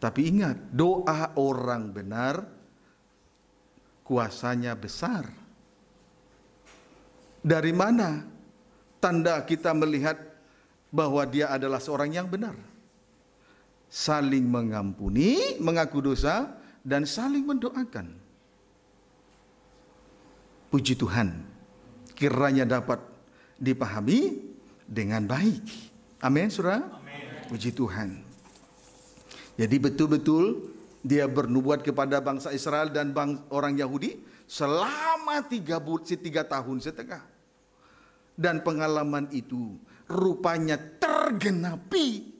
Tapi ingat, doa orang benar kuasanya besar. Dari mana tanda kita melihat bahwa dia adalah seorang yang benar? Saling mengampuni, mengaku dosa, dan saling mendoakan. Puji Tuhan, kiranya dapat dipahami dengan baik. Amin, saudara. Puji Tuhan. Jadi betul-betul dia bernubuat kepada bangsa Israel dan bang, orang Yahudi selama tiga, tiga tahun setengah. Dan pengalaman itu rupanya tergenapi.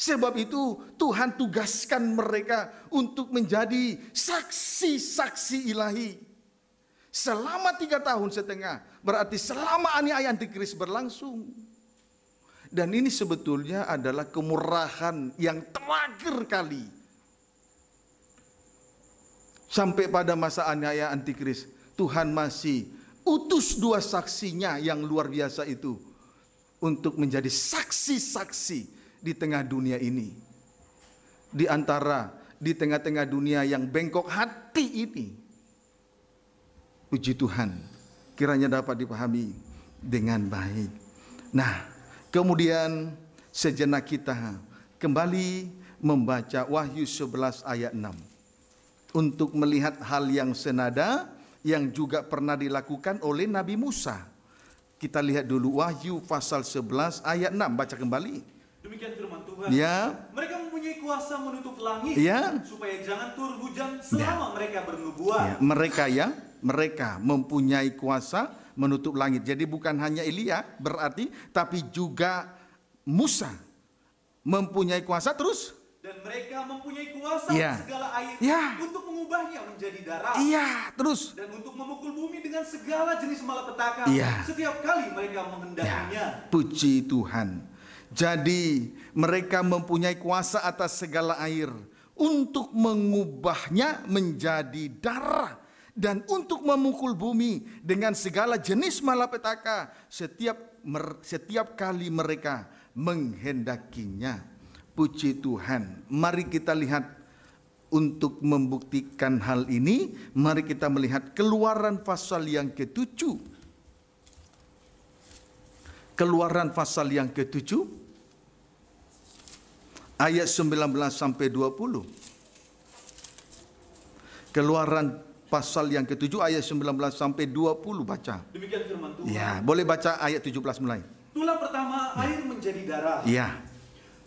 Sebab itu Tuhan tugaskan mereka untuk menjadi saksi-saksi ilahi. selama tiga tahun setengah. Berarti selama aniaya antikris berlangsung. Dan ini sebetulnya adalah kemurahan yang terakhir kali. Sampai pada masa aniaya antikris, Tuhan masih utus dua saksinya yang luar biasa itu untuk menjadi saksi-saksi di tengah dunia ini. Di antara di tengah-tengah dunia yang bengkok hati ini. Puji Tuhan, kiranya dapat dipahami dengan baik. Nah, kemudian sejenak kita kembali membaca Wahyu 11 ayat 6 untuk melihat hal yang senada yang juga pernah dilakukan oleh Nabi Musa. Kita lihat dulu Wahyu pasal 11 ayat 6 baca kembali. Demikian firman Tuhan. Ya. Mereka mempunyai kuasa menutup langit Ya. supaya jangan turun hujan selama mereka bernubuat. Ya, mereka ya, mereka mempunyai kuasa menutup langit. Jadi bukan hanya Elia berarti tapi juga Musa mempunyai kuasa terus Dan mereka mempunyai kuasa Ya. segala air Ya. untuk mengubahnya menjadi darah. iya terus Dan untuk memukul bumi dengan segala jenis malapetaka Iya. setiap kali mereka menghendakinya. Ya, puji Tuhan. Jadi mereka mempunyai kuasa atas segala air untuk mengubahnya menjadi darah dan untuk memukul bumi dengan segala jenis malapetaka setiap setiap kali mereka menghendakinya. Puji Tuhan. Mari kita lihat untuk membuktikan hal ini, mari kita melihat keluaran pasal yang ketujuh. Keluaran pasal yang ketujuh ayat 19 sampai 20. Keluaran pasal yang ketujuh ayat 19 sampai 20 baca. Demikian firman Tuhan. Ya, boleh baca ayat 17 mulai. Tulah pertama air menjadi darah. Ya,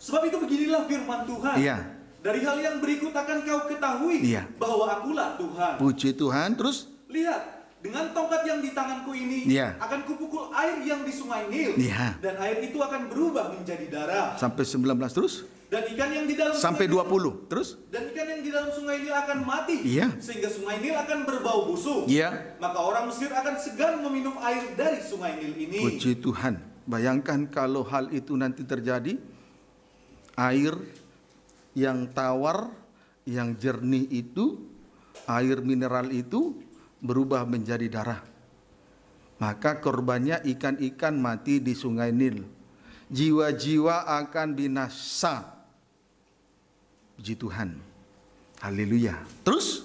Sebab itu beginilah firman Tuhan. Iya. Dari hal yang berikut akan kau ketahui Iya. bahwa akulah Tuhan. puji Tuhan. Terus Lihat, dengan tongkat yang di tanganku ini Iya. akan kupukul air yang di sungai Nil. Iya. Dan air itu akan berubah menjadi darah. sampai 19 terus Dan ikan yang di dalam sampai sungai Nil- 20. Terus? Dan ikan yang di dalam sungai Nil akan mati. Iya. Sehingga sungai Nil akan berbau busuk. Iya. Maka orang Mesir akan segan meminum air dari sungai Nil ini. Puji Tuhan. Bayangkan kalau hal itu nanti terjadi, air yang tawar, yang jernih itu, air mineral itu berubah menjadi darah. Maka korbannya ikan-ikan mati di sungai Nil. Jiwa-jiwa akan binasa. Puji Tuhan. Haleluya. Terus?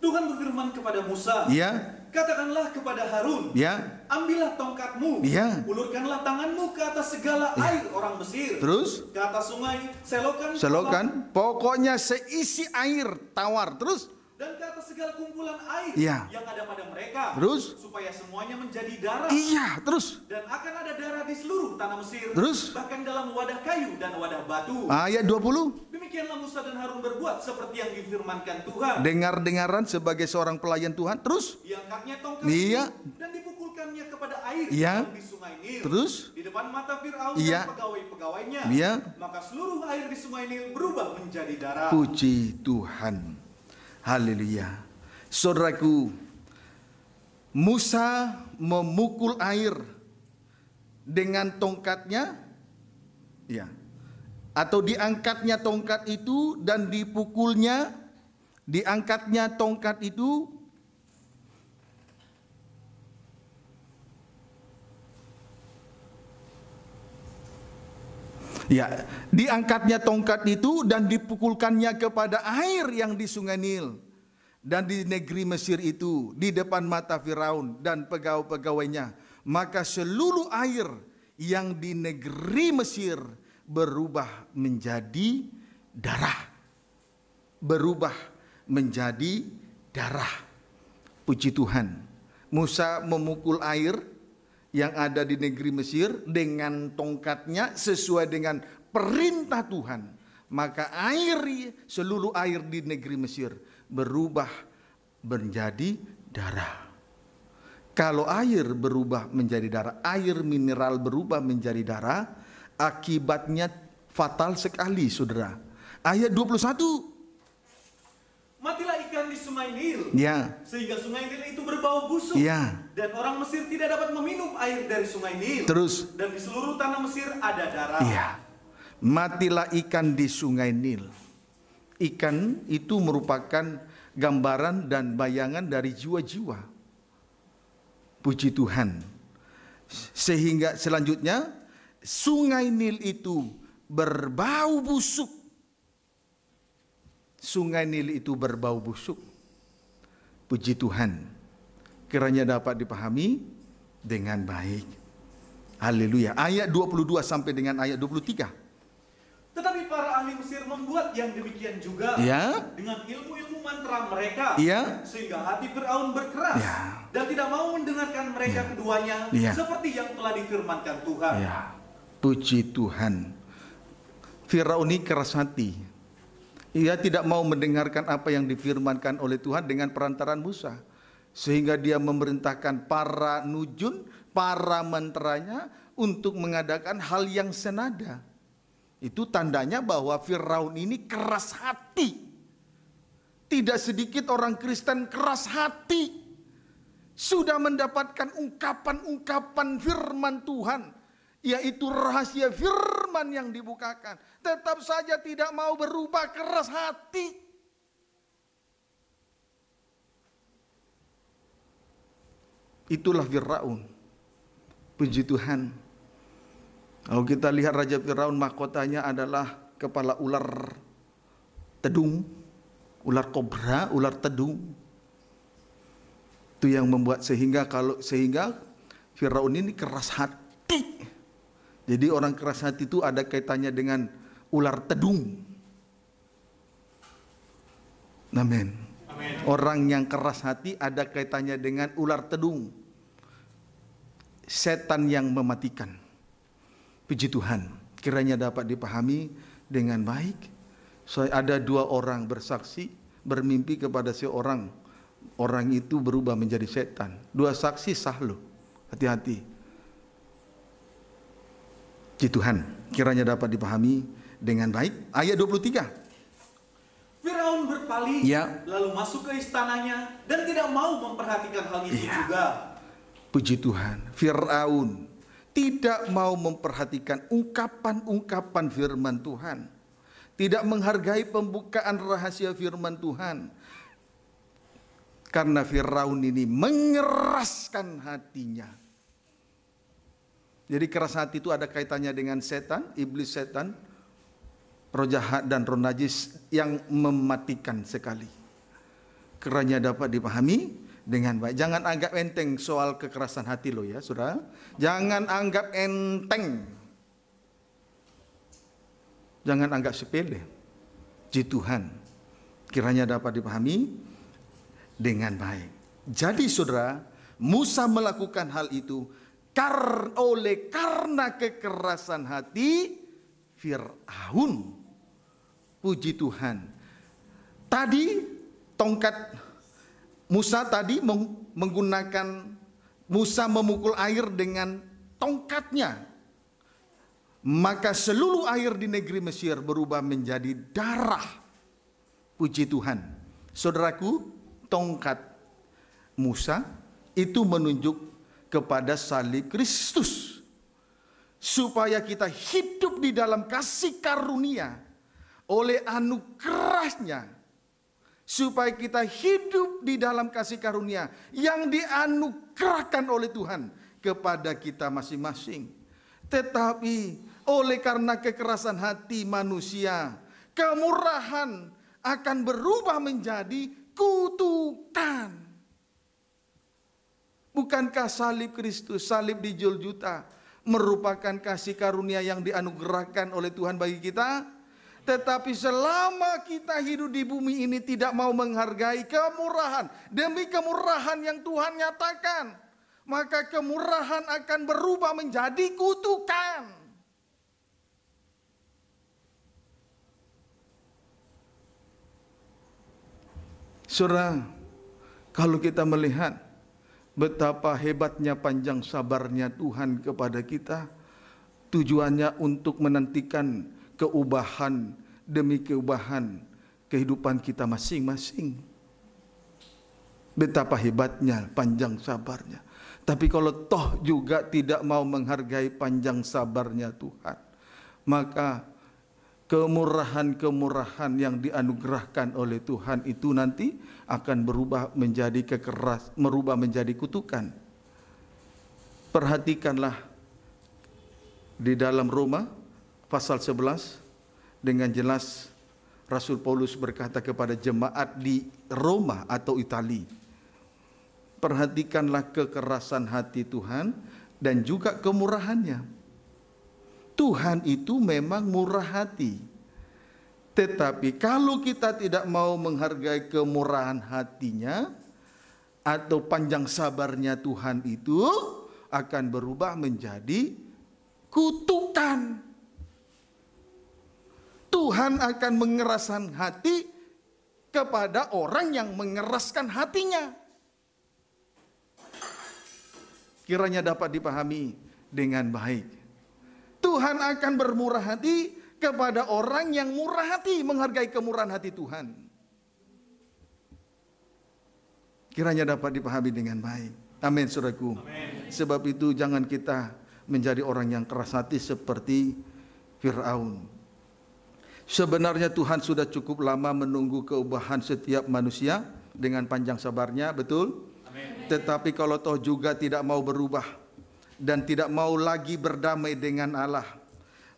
Tuhan berfirman kepada Musa, Ya, katakanlah kepada Harun, ya. ambillah tongkatmu, Iya. ulurkanlah tanganmu ke atas segala air orang Mesir, Terus? ke atas sungai, selokan, Selokan. Pokoknya seisi air tawar. Terus? Dan ke atas segala kumpulan air Iya. yang ada pada mereka, Terus? supaya semuanya menjadi darah. Iya, terus. Dan akan ada darah di seluruh tanah Mesir, Terus? bahkan dalam wadah kayu dan wadah batu. Ayat 20. Demikianlah Musa dan Harun berbuat seperti yang difirmankan Tuhan. Dengar-dengaran sebagai seorang pelayan Tuhan. Terus? Diangkatnya tongkat Iya. dan dipukulkannya kepada air Iya. yang di sungai Nil. Terus? Di depan mata Fir'aun Iya. dan pegawai-pegawainya. Iya. Maka seluruh air di sungai Nil berubah menjadi darah. Puji Tuhan. Haleluya. Saudaraku, Musa memukul air dengan tongkatnya. Ya. Atau diangkatnya tongkat itu dan dipukulnya, diangkatnya tongkat itu Ya, diangkatnya tongkat itu dan dipukulkannya kepada air yang di Sungai Nil dan di negeri Mesir itu di depan mata Firaun dan pegawai-pegawainya. Maka seluruh air yang di negeri Mesir berubah menjadi darah. Berubah menjadi darah. Puji Tuhan. Musa memukul air yang ada di negeri Mesir dengan tongkatnya sesuai dengan perintah Tuhan. Maka air seluruh air di negeri Mesir berubah menjadi darah. Kalau air berubah menjadi darah, air mineral berubah menjadi darah, akibatnya fatal sekali, Saudara. Ayat 21. Matilah ikan di sungai Nil. Ya, Sehingga sungai Nil itu berbau busuk. ya. Dan orang Mesir tidak dapat meminum air dari sungai Nil. Terus, Dan di seluruh tanah Mesir ada darah. ya. Matilah ikan di sungai Nil. Ikan itu merupakan gambaran dan bayangan dari jiwa-jiwa. Puji Tuhan. Sehingga selanjutnya sungai Nil itu berbau busuk. Sungai Nil itu berbau busuk. Puji Tuhan. Kiranya dapat dipahami dengan baik. Haleluya. Ayat 22 sampai dengan ayat 23. Tetapi para ahli Mesir membuat yang demikian juga Ya. dengan ilmu-ilmu mantra mereka. Ya. Sehingga hati Fir'aun berkeras Ya. dan tidak mau mendengarkan mereka keduanya Ya. seperti yang telah difirmankan Tuhan. Ya. Puji Tuhan. Firaun ini keras hati. Ia tidak mau mendengarkan apa yang difirmankan oleh Tuhan dengan perantaran Musa. Sehingga dia memerintahkan para nujun, para menteranya untuk mengadakan hal yang senada. Itu tandanya bahwa Firaun ini keras hati. Tidak sedikit orang Kristen keras hati. Sudah mendapatkan ungkapan-ungkapan firman Tuhan. Yaitu rahasia firman yang dibukakan. Tetap saja tidak mau berubah keras hati. Itulah Firaun. Puji Tuhan. Kalau kita lihat Raja Firaun mahkotanya adalah kepala ular tedung, ular kobra, ular tedung. Itu yang membuat sehingga kalau sehingga Firaun ini keras hati. Jadi orang keras hati itu ada kaitannya dengan ular tedung. Amin. Orang yang keras hati ada kaitannya dengan ular tedung. Setan yang mematikan. Puji Tuhan, kiranya dapat dipahami dengan baik. So, ada dua orang bersaksi bermimpi kepada seorang orang itu berubah menjadi setan. Dua saksi sah loh. Hati-hati. Puji Tuhan, kiranya dapat dipahami dengan baik. Ayat 23. Firaun berpaling Ya. lalu masuk ke istananya dan tidak mau memperhatikan hal itu Iya. juga. Puji Tuhan, Firaun tidak mau memperhatikan ungkapan-ungkapan firman Tuhan. Tidak menghargai pembukaan rahasia firman Tuhan. Karena Firaun ini mengeraskan hatinya. Jadi keras hati itu ada kaitannya dengan setan, iblis setan, roh jahat dan roh najis yang mematikan sekali. Keranya dapat dipahami dengan baik. Jangan anggap enteng soal kekerasan hati lo ya, saudara. Jangan anggap enteng. Jangan anggap sepele. Ji Tuhan, kiranya dapat dipahami dengan baik. Jadi saudara, Musa melakukan hal itu kar oleh karena kekerasan hati Fir'aun. Puji Tuhan. Tadi tongkat Musa tadi meng- menggunakan Musa memukul air dengan tongkatnya. Maka seluruh air di negeri Mesir berubah menjadi darah. Puji Tuhan. Saudaraku, tongkat Musa itu menunjuk kepada salib Kristus. Supaya kita hidup di dalam kasih karunia oleh anugerahnya supaya kita hidup di dalam kasih karunia yang dianugerahkan oleh Tuhan kepada kita masing-masing. Tetapi oleh karena kekerasan hati manusia, kemurahan akan berubah menjadi kutukan. Bukankah salib Kristus, salib di Juljuta merupakan kasih karunia yang dianugerahkan oleh Tuhan bagi kita? Tetapi selama kita hidup di bumi ini tidak mau menghargai kemurahan demi kemurahan yang Tuhan nyatakan, maka kemurahan akan berubah menjadi kutukan. Saudara, kalau kita melihat betapa hebatnya panjang sabarnya Tuhan kepada kita, tujuannya untuk menantikan keubahan demi keubahan kehidupan kita masing-masing. Betapa hebatnya panjang sabarnya. Tapi kalau toh juga tidak mau menghargai panjang sabarnya Tuhan, maka kemurahan-kemurahan yang dianugerahkan oleh Tuhan itu nanti akan berubah menjadi kekeras, merubah menjadi kutukan. Perhatikanlah di dalam Roma pasal 11 dengan jelas Rasul Paulus berkata kepada jemaat di Roma atau Itali. Perhatikanlah kekerasan hati Tuhan dan juga kemurahannya. Tuhan itu memang murah hati. Tetapi kalau kita tidak mau menghargai kemurahan hatinya atau panjang sabarnya Tuhan itu akan berubah menjadi kutukan. Tuhan akan mengeraskan hati kepada orang yang mengeraskan hatinya. Kiranya dapat dipahami dengan baik. Tuhan akan bermurah hati kepada orang yang murah hati, menghargai kemurahan hati Tuhan. Kiranya dapat dipahami dengan baik. Amin, saudaraku. Sebab itu jangan kita menjadi orang yang keras hati seperti Fir'aun. Sebenarnya Tuhan sudah cukup lama menunggu keubahan setiap manusia dengan panjang sabarnya, betul? Tetapi kalau toh juga tidak mau berubah dan tidak mau lagi berdamai dengan Allah,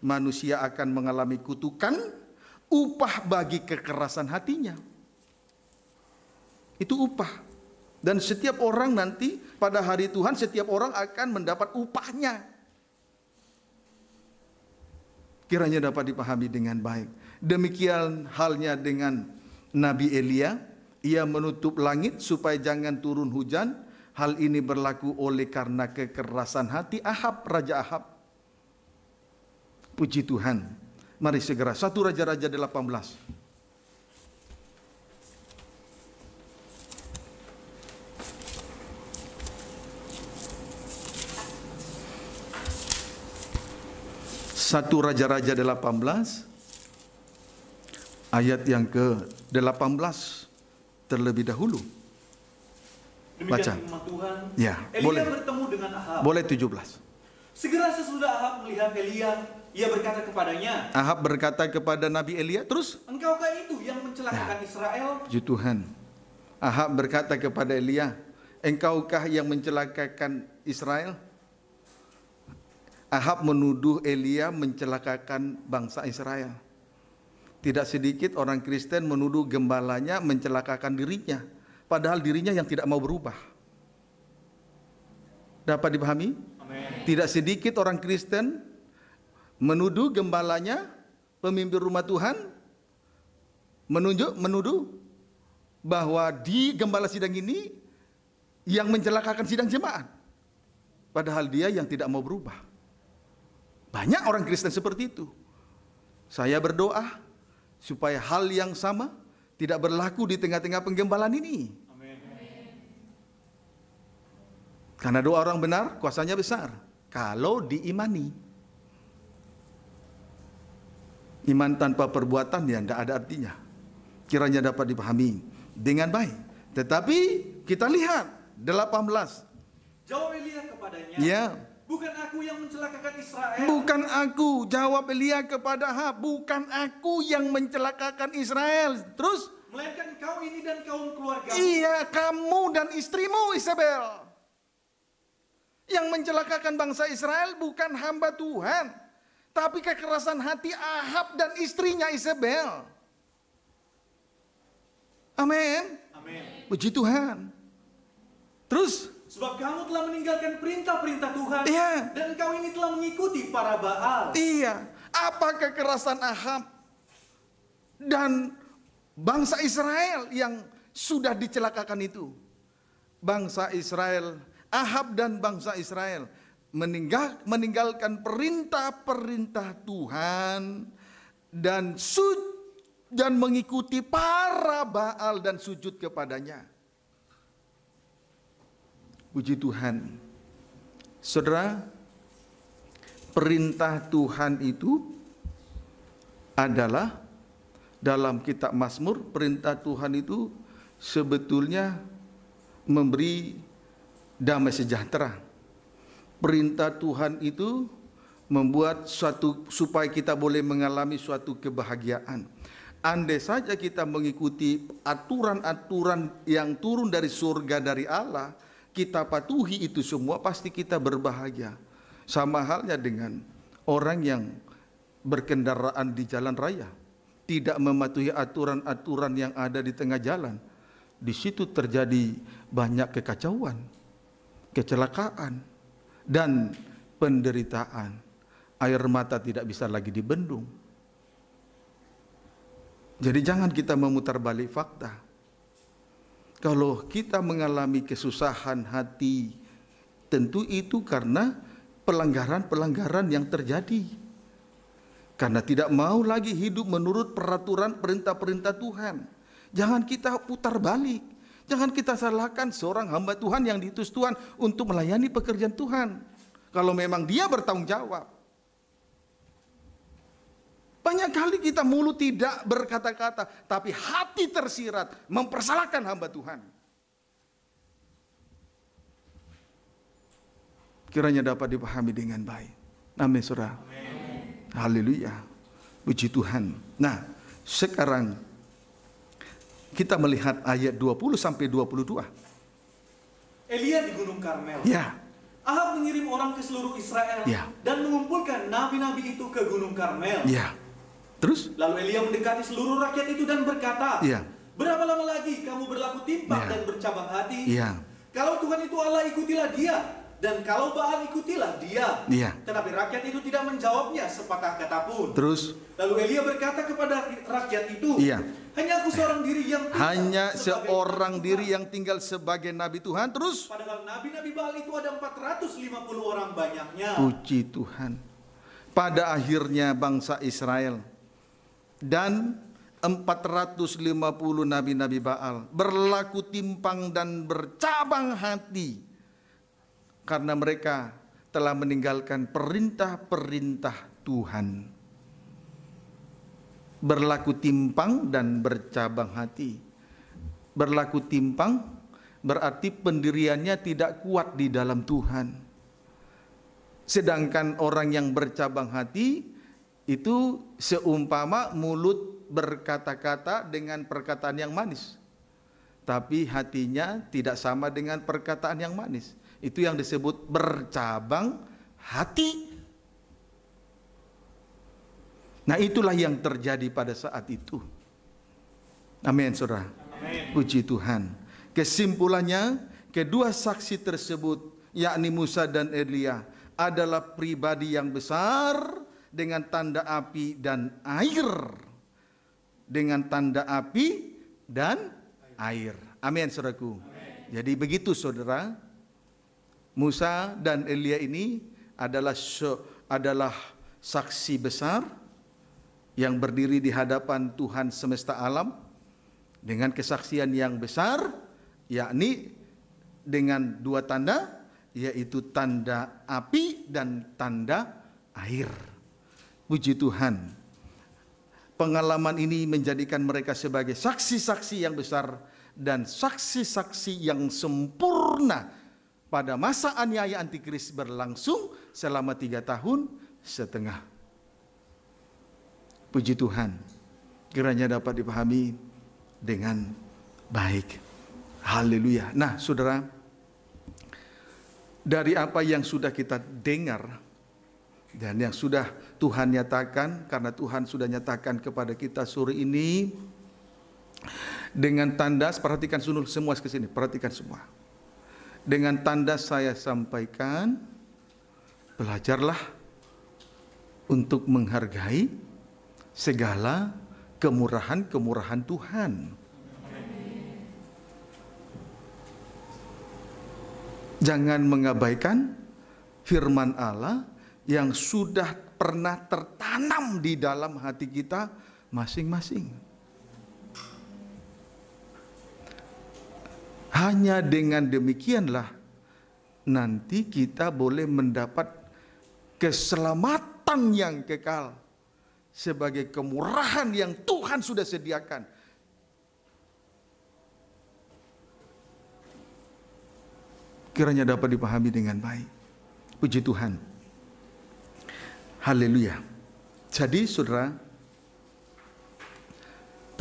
manusia akan mengalami kutukan upah bagi kekerasan hatinya. Itu upah. Dan setiap orang nanti pada hari Tuhan setiap orang akan mendapat upahnya. Kiranya dapat dipahami dengan baik. Demikian halnya dengan Nabi Elia, ia menutup langit supaya jangan turun hujan. Hal ini berlaku oleh karena kekerasan hati Ahab, Raja Ahab. Puji Tuhan. Mari segera satu Raja-Raja 18. Satu Raja-Raja 18 ayat yang ke-18 terlebih dahulu. Demikian Baca. Tuhan. Ya, Elia boleh. bertemu dengan Ahab. Boleh 17. Segera sesudah Ahab melihat Elia, ia berkata kepadanya, Ahab berkata kepada Nabi Elia, terus Engkaukah itu yang mencelakakan Ya. Israel? Puji Tuhan. Ahab berkata kepada Elia, engkaukah yang mencelakakan Israel? Ahab menuduh Elia mencelakakan bangsa Israel. Tidak sedikit orang Kristen menuduh gembalanya mencelakakan dirinya, padahal dirinya yang tidak mau berubah. Dapat dipahami? Amin. Tidak sedikit orang Kristen menuduh gembalanya, pemimpin rumah Tuhan, menunjuk, menuduh bahwa di gembala sidang ini yang mencelakakan sidang jemaat. Padahal dia yang tidak mau berubah. Banyak orang Kristen seperti itu. Saya berdoa supaya hal yang sama tidak berlaku di tengah-tengah penggembalaan ini. Karena doa orang benar kuasanya besar. Kalau diimani. Iman tanpa perbuatan ya tidak ada artinya. Kiranya dapat dipahami dengan baik. Tetapi kita lihat 18. Jawab Elia kepadanya, Ya, Bukan aku yang mencelakakan Israel. bukan aku jawab Elia kepada Ahab, bukan aku yang mencelakakan Israel. Terus Melainkan kau ini dan kaum keluarga. iya kamu dan istrimu Isabel. Yang mencelakakan bangsa Israel bukan hamba Tuhan, tapi kekerasan hati Ahab dan istrinya Isabel. Amin. Amin. Puji Tuhan. Terus, Sebab kamu telah meninggalkan perintah-perintah Tuhan. Iya. Dan kau ini telah mengikuti para Baal. iya, apa kekerasan Ahab dan bangsa Israel yang sudah dicelakakan itu? Bangsa Israel, Ahab dan bangsa Israel meninggal, meninggalkan perintah-perintah Tuhan dan sujud dan mengikuti para Baal dan sujud kepadanya. Puji Tuhan. Saudara, perintah Tuhan itu adalah dalam kitab Mazmur, perintah Tuhan itu sebetulnya memberi damai sejahtera. Perintah Tuhan itu membuat suatu supaya kita boleh mengalami suatu kebahagiaan. Andai saja kita mengikuti aturan-aturan yang turun dari surga dari Allah, kita patuhi itu semua pasti kita berbahagia. Sama halnya dengan orang yang berkendaraan di jalan raya, tidak mematuhi aturan-aturan yang ada di tengah jalan. Di situ terjadi banyak kekacauan, kecelakaan, dan penderitaan. Air mata tidak bisa lagi dibendung. Jadi jangan kita memutar balik fakta. Kalau kita mengalami kesusahan hati, tentu itu karena pelanggaran-pelanggaran yang terjadi. Karena tidak mau lagi hidup menurut peraturan perintah-perintah Tuhan. Jangan kita putar balik. Jangan kita salahkan seorang hamba Tuhan yang diutus Tuhan untuk melayani pekerjaan Tuhan. Kalau memang dia bertanggung jawab. Banyak kali kita mulut tidak berkata-kata, tapi hati tersirat mempersalahkan hamba Tuhan. Kiranya dapat dipahami dengan baik. Amin, saudara. Haleluya. Puji Tuhan. Nah, sekarang kita melihat ayat 20 sampai 22. Elia di Gunung Karmel. Ya, Ahab mengirim orang ke seluruh Israel Ya. dan mengumpulkan nabi-nabi itu ke Gunung Karmel. ya. Terus? Lalu Elia mendekati seluruh rakyat itu dan berkata, Ya. Berapa lama lagi kamu berlaku timpang Ya. dan bercabang hati? Ya. Kalau Tuhan itu Allah, ikutilah dia. Dan kalau Baal, ikutilah dia. Ya. Tetapi rakyat itu tidak menjawabnya sepatah kata pun. Terus Lalu Elia berkata kepada rakyat itu, Iya. Hanya aku seorang diri yang tinggal hanya sebagai seorang nabi diri Tuhan." yang tinggal sebagai nabi Tuhan. Terus Padahal nabi-nabi Baal itu ada 450 orang banyaknya. puji Tuhan. Pada akhirnya bangsa Israel dan 450 nabi-nabi Baal berlaku timpang dan bercabang hati karena mereka telah meninggalkan perintah-perintah Tuhan. Berlaku timpang dan bercabang hati. Berlaku timpang berarti pendiriannya tidak kuat di dalam Tuhan. Sedangkan orang yang bercabang hati itu seumpama mulut berkata-kata dengan perkataan yang manis. Tapi hatinya tidak sama dengan perkataan yang manis. Itu yang disebut bercabang hati. Nah itulah yang terjadi pada saat itu. Amin saudara. Puji Tuhan. Kesimpulannya kedua saksi tersebut yakni Musa dan Elia adalah pribadi yang besar dengan tanda api dan air. Dengan tanda api dan air. Amin saudaraku. Jadi begitu saudara. Musa dan Elia ini adalah adalah saksi besar yang berdiri di hadapan Tuhan semesta alam dengan kesaksian yang besar yakni dengan dua tanda yaitu tanda api dan tanda air. Puji Tuhan. Pengalaman ini menjadikan mereka sebagai saksi-saksi yang besar dan saksi-saksi yang sempurna pada masa aniaya antikris berlangsung selama tiga tahun setengah. Puji Tuhan, kiranya dapat dipahami dengan baik. Haleluya. Nah, saudara, dari apa yang sudah kita dengar dan yang sudah Tuhan nyatakan, karena Tuhan sudah nyatakan kepada kita sore ini dengan tanda, perhatikan sunul semua ke sini, perhatikan semua. Dengan tanda saya sampaikan, belajarlah untuk menghargai segala kemurahan-kemurahan Tuhan. Jangan mengabaikan firman Allah yang sudah pernah tertanam di dalam hati kita masing-masing. Hanya dengan demikianlah nanti kita boleh mendapat keselamatan yang kekal sebagai kemurahan yang Tuhan sudah sediakan. Kiranya dapat dipahami dengan baik. Puji Tuhan. Haleluya. Jadi saudara,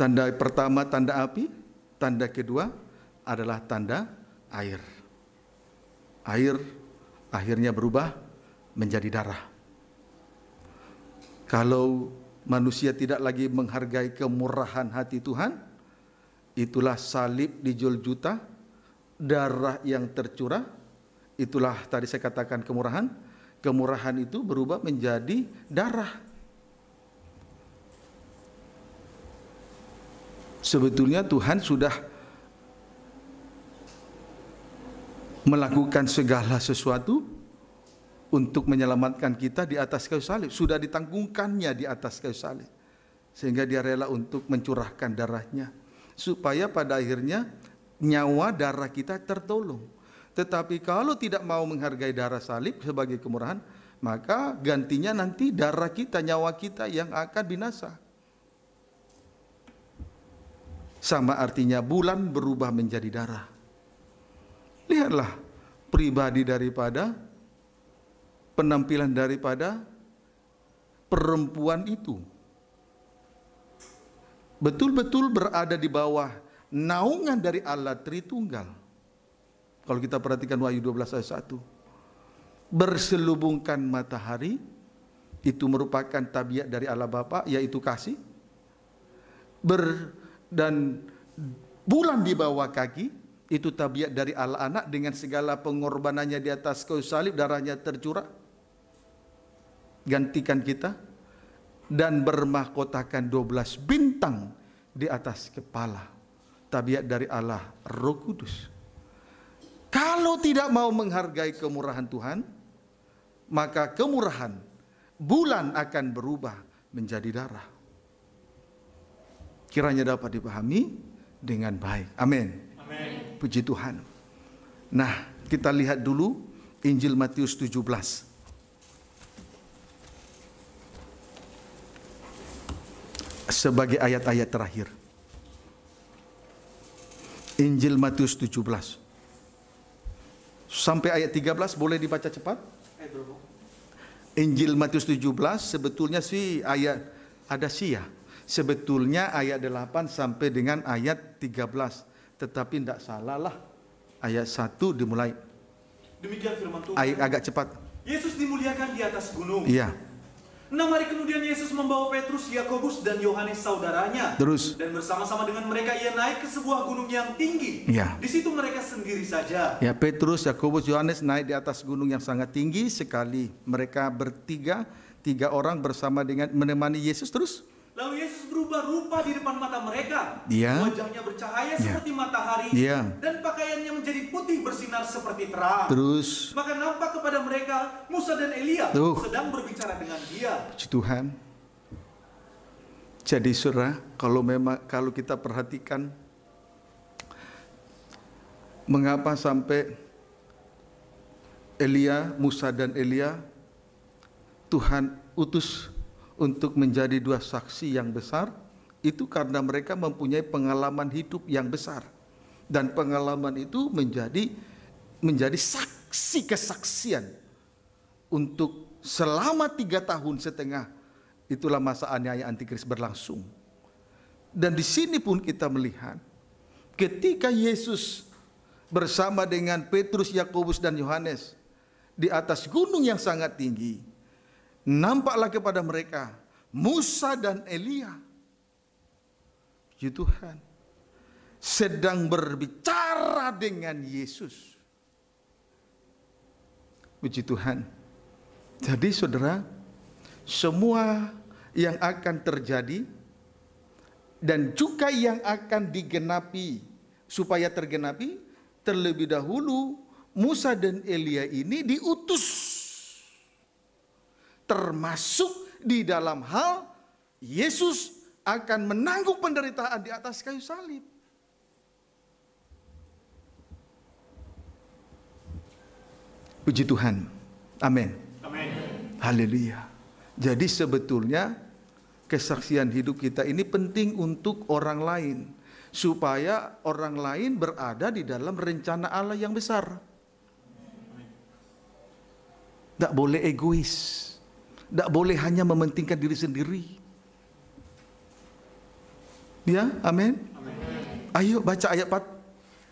tanda pertama tanda api, tanda kedua adalah tanda air. Air akhirnya berubah menjadi darah. Kalau manusia tidak lagi menghargai kemurahan hati Tuhan, itulah salib dijual juta, darah yang tercurah, itulah tadi saya katakan kemurahan, kemurahan itu berubah menjadi darah. Sebetulnya Tuhan sudah melakukan segala sesuatu untuk menyelamatkan kita di atas kayu salib. Sudah ditanggungkannya di atas kayu salib. Sehingga dia rela untuk mencurahkan darahnya. Supaya pada akhirnya nyawa darah kita tertolong. Tetapi kalau tidak mau menghargai darah salib sebagai kemurahan, maka gantinya nanti darah kita, nyawa kita yang akan binasa. Sama artinya bulan berubah menjadi darah. Lihatlah pribadi daripada penampilan daripada perempuan itu. Betul-betul berada di bawah naungan dari Allah Tritunggal. Kalau kita perhatikan Wahyu 12 ayat 1. Berselubungkan matahari itu merupakan tabiat dari Allah Bapa yaitu kasih. Ber dan bulan di bawah kaki itu tabiat dari Allah anak dengan segala pengorbanannya di atas kayu salib darahnya tercurah gantikan kita dan bermahkotakan 12 bintang di atas kepala tabiat dari Allah Roh Kudus kalau tidak mau menghargai kemurahan Tuhan maka kemurahan bulan akan berubah menjadi darah kiranya dapat dipahami dengan baik. Amin. Amin. Puji Tuhan. Nah, kita lihat dulu Injil Matius 17. Sebagai ayat-ayat terakhir. Injil Matius 17. Sampai ayat 13 boleh dibaca cepat? Injil Matius 17 sebetulnya sih ayat ada sih ya. Sebetulnya ayat 8 sampai dengan ayat 13. Tetapi tidak salah lah. Ayat 1 dimulai. Demikian firman Tuhan. Ayat agak cepat. Yesus dimuliakan di atas gunung. Iya. Enam hari kemudian Yesus membawa Petrus, Yakobus, dan Yohanes saudaranya. Terus. Dan bersama-sama dengan mereka ia naik ke sebuah gunung yang tinggi. Iya. Di situ mereka sendiri saja. Ya Petrus, Yakobus, Yohanes naik di atas gunung yang sangat tinggi sekali. Mereka bertiga, tiga orang bersama dengan menemani Yesus terus. Lalu Yesus berubah rupa di depan mata mereka. Iya. Wajahnya bercahaya seperti matahari. Iya. Dan pakaiannya menjadi putih bersinar seperti terang. Terus Maka nampak kepada mereka Musa dan Elia Tuh. sedang berbicara dengan dia. Puji Tuhan. Jadi saudara, kalau memang kalau kita perhatikan mengapa sampai Elia, Musa dan Elia Tuhan utus untuk menjadi dua saksi yang besar itu karena mereka mempunyai pengalaman hidup yang besar. Dan pengalaman itu menjadi menjadi saksi kesaksian. Untuk selama tiga tahun setengah itulah masa aniaya antikris berlangsung. Dan di sini pun kita melihat ketika Yesus bersama dengan Petrus, Yakobus dan Yohanes di atas gunung yang sangat tinggi nampaklah kepada mereka Musa dan Elia. Puji Tuhan sedang berbicara dengan Yesus. Puji Tuhan. Jadi saudara semua yang akan terjadi dan juga yang akan digenapi supaya tergenapi terlebih dahulu Musa dan Elia ini diutus termasuk di dalam hal Yesus akan menanggung penderitaan di atas kayu salib. Puji Tuhan. Amin. Amin. Haleluya. Jadi sebetulnya kesaksian hidup kita ini penting untuk orang lain supaya orang lain berada di dalam rencana Allah yang besar. Tidak boleh egois. Tidak boleh hanya mementingkan diri sendiri. Ya, amin. Ayo baca ayat 4.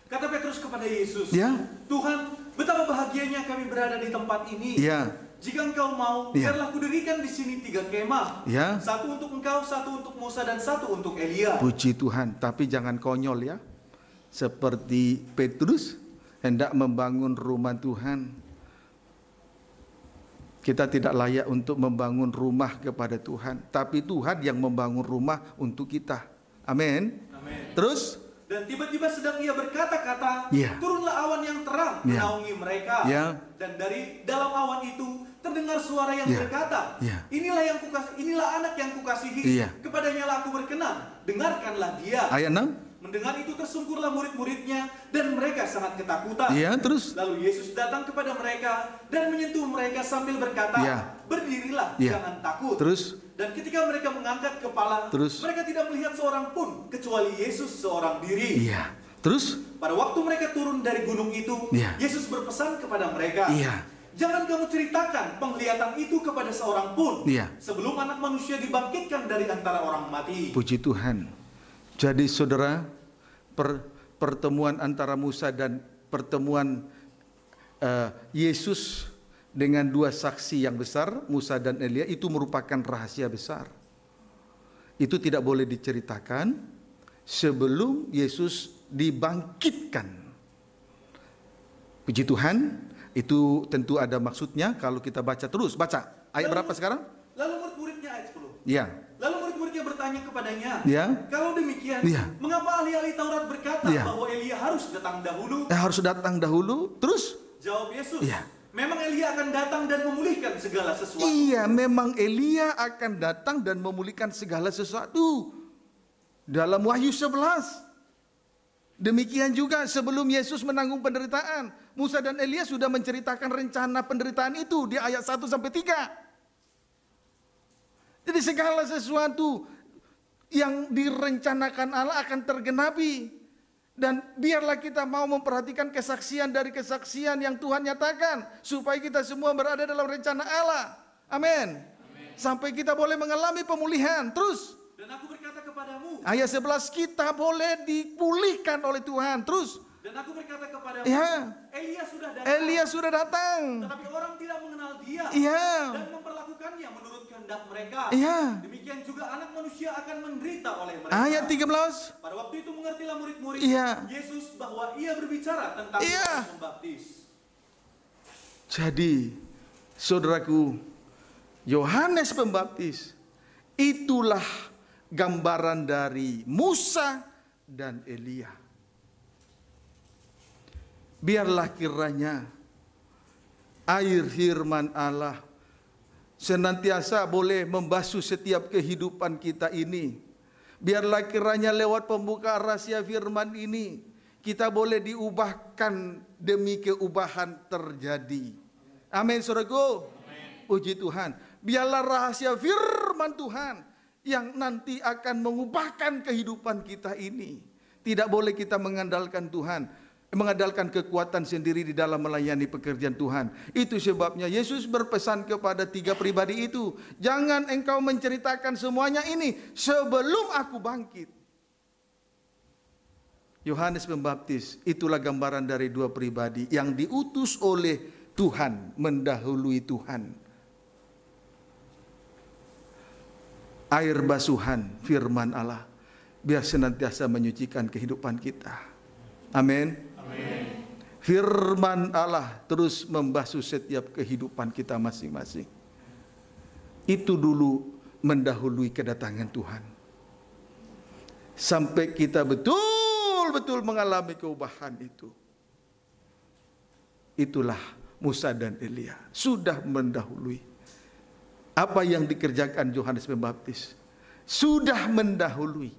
Kata Petrus kepada Yesus, Ya. Tuhan, betapa bahagianya kami berada di tempat ini. Ya. Jika engkau mau, Ya. biarlah kudirikan di sini tiga kemah. Ya. Satu untuk engkau, satu untuk Musa, dan satu untuk Elia. Puji Tuhan, tapi jangan konyol ya. Seperti Petrus hendak membangun rumah Tuhan. Kita tidak layak untuk membangun rumah kepada Tuhan, tapi Tuhan yang membangun rumah untuk kita. Amin. Amin. Terus Dan tiba-tiba sedang ia berkata-kata, Ya. turunlah awan yang terang Ya. menaungi mereka. Ya. Dan dari dalam awan itu terdengar suara yang Ya. berkata, Ya. inilah yang kukas inilah anak yang kukasihi, Iya. kepadanya aku berkenan, dengarkanlah dia. ayat 6. Mendengar itu tersungkurlah murid-muridnya dan mereka sangat ketakutan. Iya, terus Lalu Yesus datang kepada mereka dan menyentuh mereka sambil berkata, Iya. berdirilah, Iya. jangan takut. Terus Dan ketika mereka mengangkat kepala, Terus? mereka tidak melihat seorang pun kecuali Yesus seorang diri. iya. Terus Pada waktu mereka turun dari gunung itu, Iya. Yesus berpesan kepada mereka, Iya. Jangan kamu ceritakan penglihatan itu kepada seorang pun Iya. sebelum anak manusia dibangkitkan dari antara orang mati. Puji Tuhan. Jadi saudara, per- pertemuan antara Musa dan pertemuan eh, Yesus dengan dua saksi yang besar, Musa dan Elia itu merupakan rahasia besar. Itu tidak boleh diceritakan sebelum Yesus dibangkitkan. Puji Tuhan, itu tentu ada maksudnya kalau kita baca terus. Baca. Ayat Lalu- berapa sekarang? Lalu murid-muridnya ayat 10. Ya. Bertanya kepadanya, Ya. Kalau demikian, Iya. mengapa ahli-ahli Taurat berkata Iya. bahwa Elia harus datang dahulu? Eh, harus datang dahulu. Terus Jawab Yesus, Iya. memang Elia akan datang dan memulihkan segala sesuatu. Iya, memang Elia akan datang dan memulihkan segala sesuatu. Dalam Wahyu 11. Demikian juga sebelum Yesus menanggung penderitaan, Musa dan Elia sudah menceritakan rencana penderitaan itu di ayat 1 sampai 3. Jadi segala sesuatu yang direncanakan Allah akan tergenapi. Dan biarlah kita mau memperhatikan kesaksian dari kesaksian yang Tuhan nyatakan. Supaya kita semua berada dalam rencana Allah. Amin. Sampai kita boleh mengalami pemulihan. Terus Dan aku berkata kepadamu, ayat 11 kita boleh dipulihkan oleh Tuhan. Terus dan aku berkata kepadamu, Ya. Elia sudah datang. Elia sudah datang. Tetapi orang tidak mengenal dia Iya. dan memperlakukannya menurut kehendak mereka. Iya. Demikian juga anak manusia akan menderita oleh mereka. Ayat 13. Pada waktu itu mengertilah murid-murid Iya. Yesus bahwa ia berbicara tentang Iya. Yohanes Pembaptis. Jadi, saudaraku, Yohanes Pembaptis itulah gambaran dari Musa dan Elia. Biarlah kiranya air firman Allah senantiasa boleh membasuh setiap kehidupan kita ini. Biarlah kiranya lewat pembukaan rahasia firman ini kita boleh diubahkan demi keubahan terjadi. Amin saudaraku. Puji Tuhan. Biarlah rahasia firman Tuhan yang nanti akan mengubahkan kehidupan kita ini. Tidak boleh kita mengandalkan Tuhan, mengandalkan kekuatan sendiri di dalam melayani pekerjaan Tuhan. Itu sebabnya Yesus berpesan kepada tiga pribadi itu, jangan engkau menceritakan semuanya ini sebelum aku bangkit. Yohanes Pembaptis itulah gambaran dari dua pribadi yang diutus oleh Tuhan, mendahului Tuhan. Air basuhan firman Allah biar senantiasa menyucikan kehidupan kita. Amin. Firman Allah terus membasuh setiap kehidupan kita masing-masing. Itu dulu mendahului kedatangan Tuhan. Sampai kita betul-betul mengalami keubahan itu. Itulah Musa dan Elia sudah mendahului. Apa yang dikerjakan Yohanes Pembaptis sudah mendahului.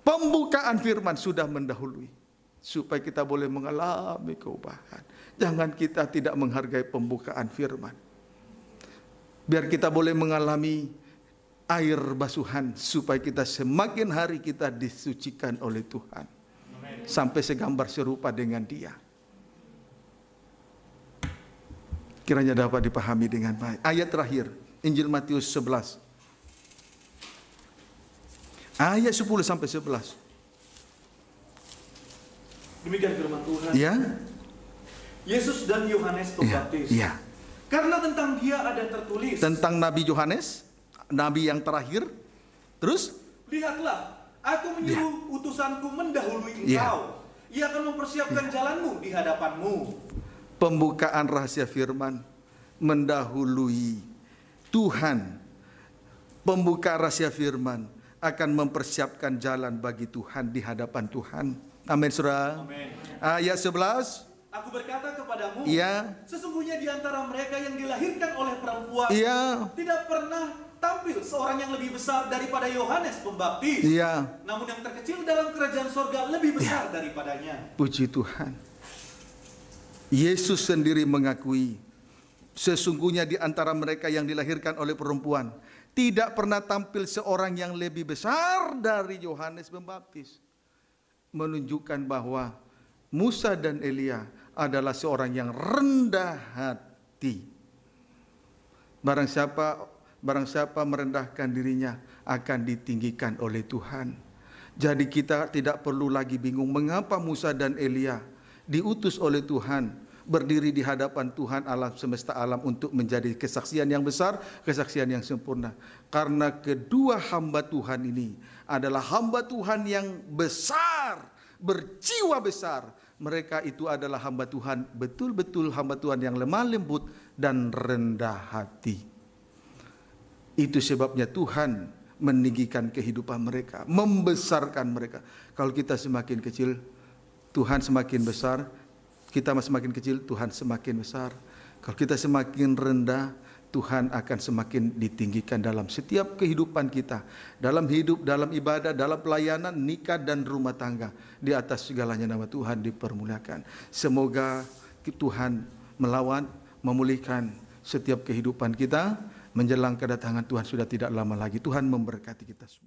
Pembukaan firman sudah mendahului supaya kita boleh mengalami keubahan. Jangan kita tidak menghargai pembukaan firman. Biar kita boleh mengalami air basuhan supaya kita semakin hari kita disucikan oleh Tuhan. Sampai segambar serupa dengan Dia. Kiranya dapat dipahami dengan baik. Ayat terakhir, Injil Matius 11. Ayat 10 sampai 11. Demikian firman Tuhan. Ya? Yesus dan Yohanes Ya. Pembaptis. ya. Karena tentang dia ada tertulis. Tentang Nabi Yohanes, nabi yang terakhir. Terus Lihatlah, aku menyuruh utusanku mendahului Ya. engkau. Ia akan mempersiapkan jalanmu di hadapanmu. pembukaan rahasia firman mendahului Tuhan. Pembukaan rahasia firman akan mempersiapkan jalan bagi Tuhan di hadapan Tuhan. Amin, Saudara. Amin. Ayat 11. Aku berkata kepadamu, Iya. sesungguhnya di antara mereka yang dilahirkan oleh perempuan Iya. tidak pernah tampil seorang yang lebih besar daripada Yohanes Pembaptis. Iya. Namun yang terkecil dalam kerajaan sorga lebih besar daripadanya. Puji Tuhan. Yesus sendiri mengakui sesungguhnya di antara mereka yang dilahirkan oleh perempuan tidak pernah tampil seorang yang lebih besar dari Yohanes Pembaptis. Menunjukkan bahwa Musa dan Elia adalah seorang yang rendah hati. Barang siapa barang siapa merendahkan dirinya akan ditinggikan oleh Tuhan. Jadi kita tidak perlu lagi bingung mengapa Musa dan Elia diutus oleh Tuhan berdiri di hadapan Tuhan alam semesta alam untuk menjadi kesaksian yang besar, kesaksian yang sempurna. Karena kedua hamba Tuhan ini adalah hamba Tuhan yang besar, berjiwa besar. Mereka itu adalah hamba Tuhan, betul-betul hamba Tuhan yang lemah lembut dan rendah hati. Itu sebabnya Tuhan meninggikan kehidupan mereka, membesarkan mereka. Kalau kita semakin kecil, Tuhan semakin besar. Kita semakin kecil, Tuhan semakin besar. Kalau kita semakin rendah, Tuhan akan semakin ditinggikan dalam setiap kehidupan kita. Dalam hidup, dalam ibadah, dalam pelayanan, nikah dan rumah tangga. Di atas segalanya nama Tuhan dipermuliakan. Semoga Tuhan melawan, memulihkan setiap kehidupan kita menjelang kedatangan Tuhan sudah tidak lama lagi. Tuhan memberkati kita semua.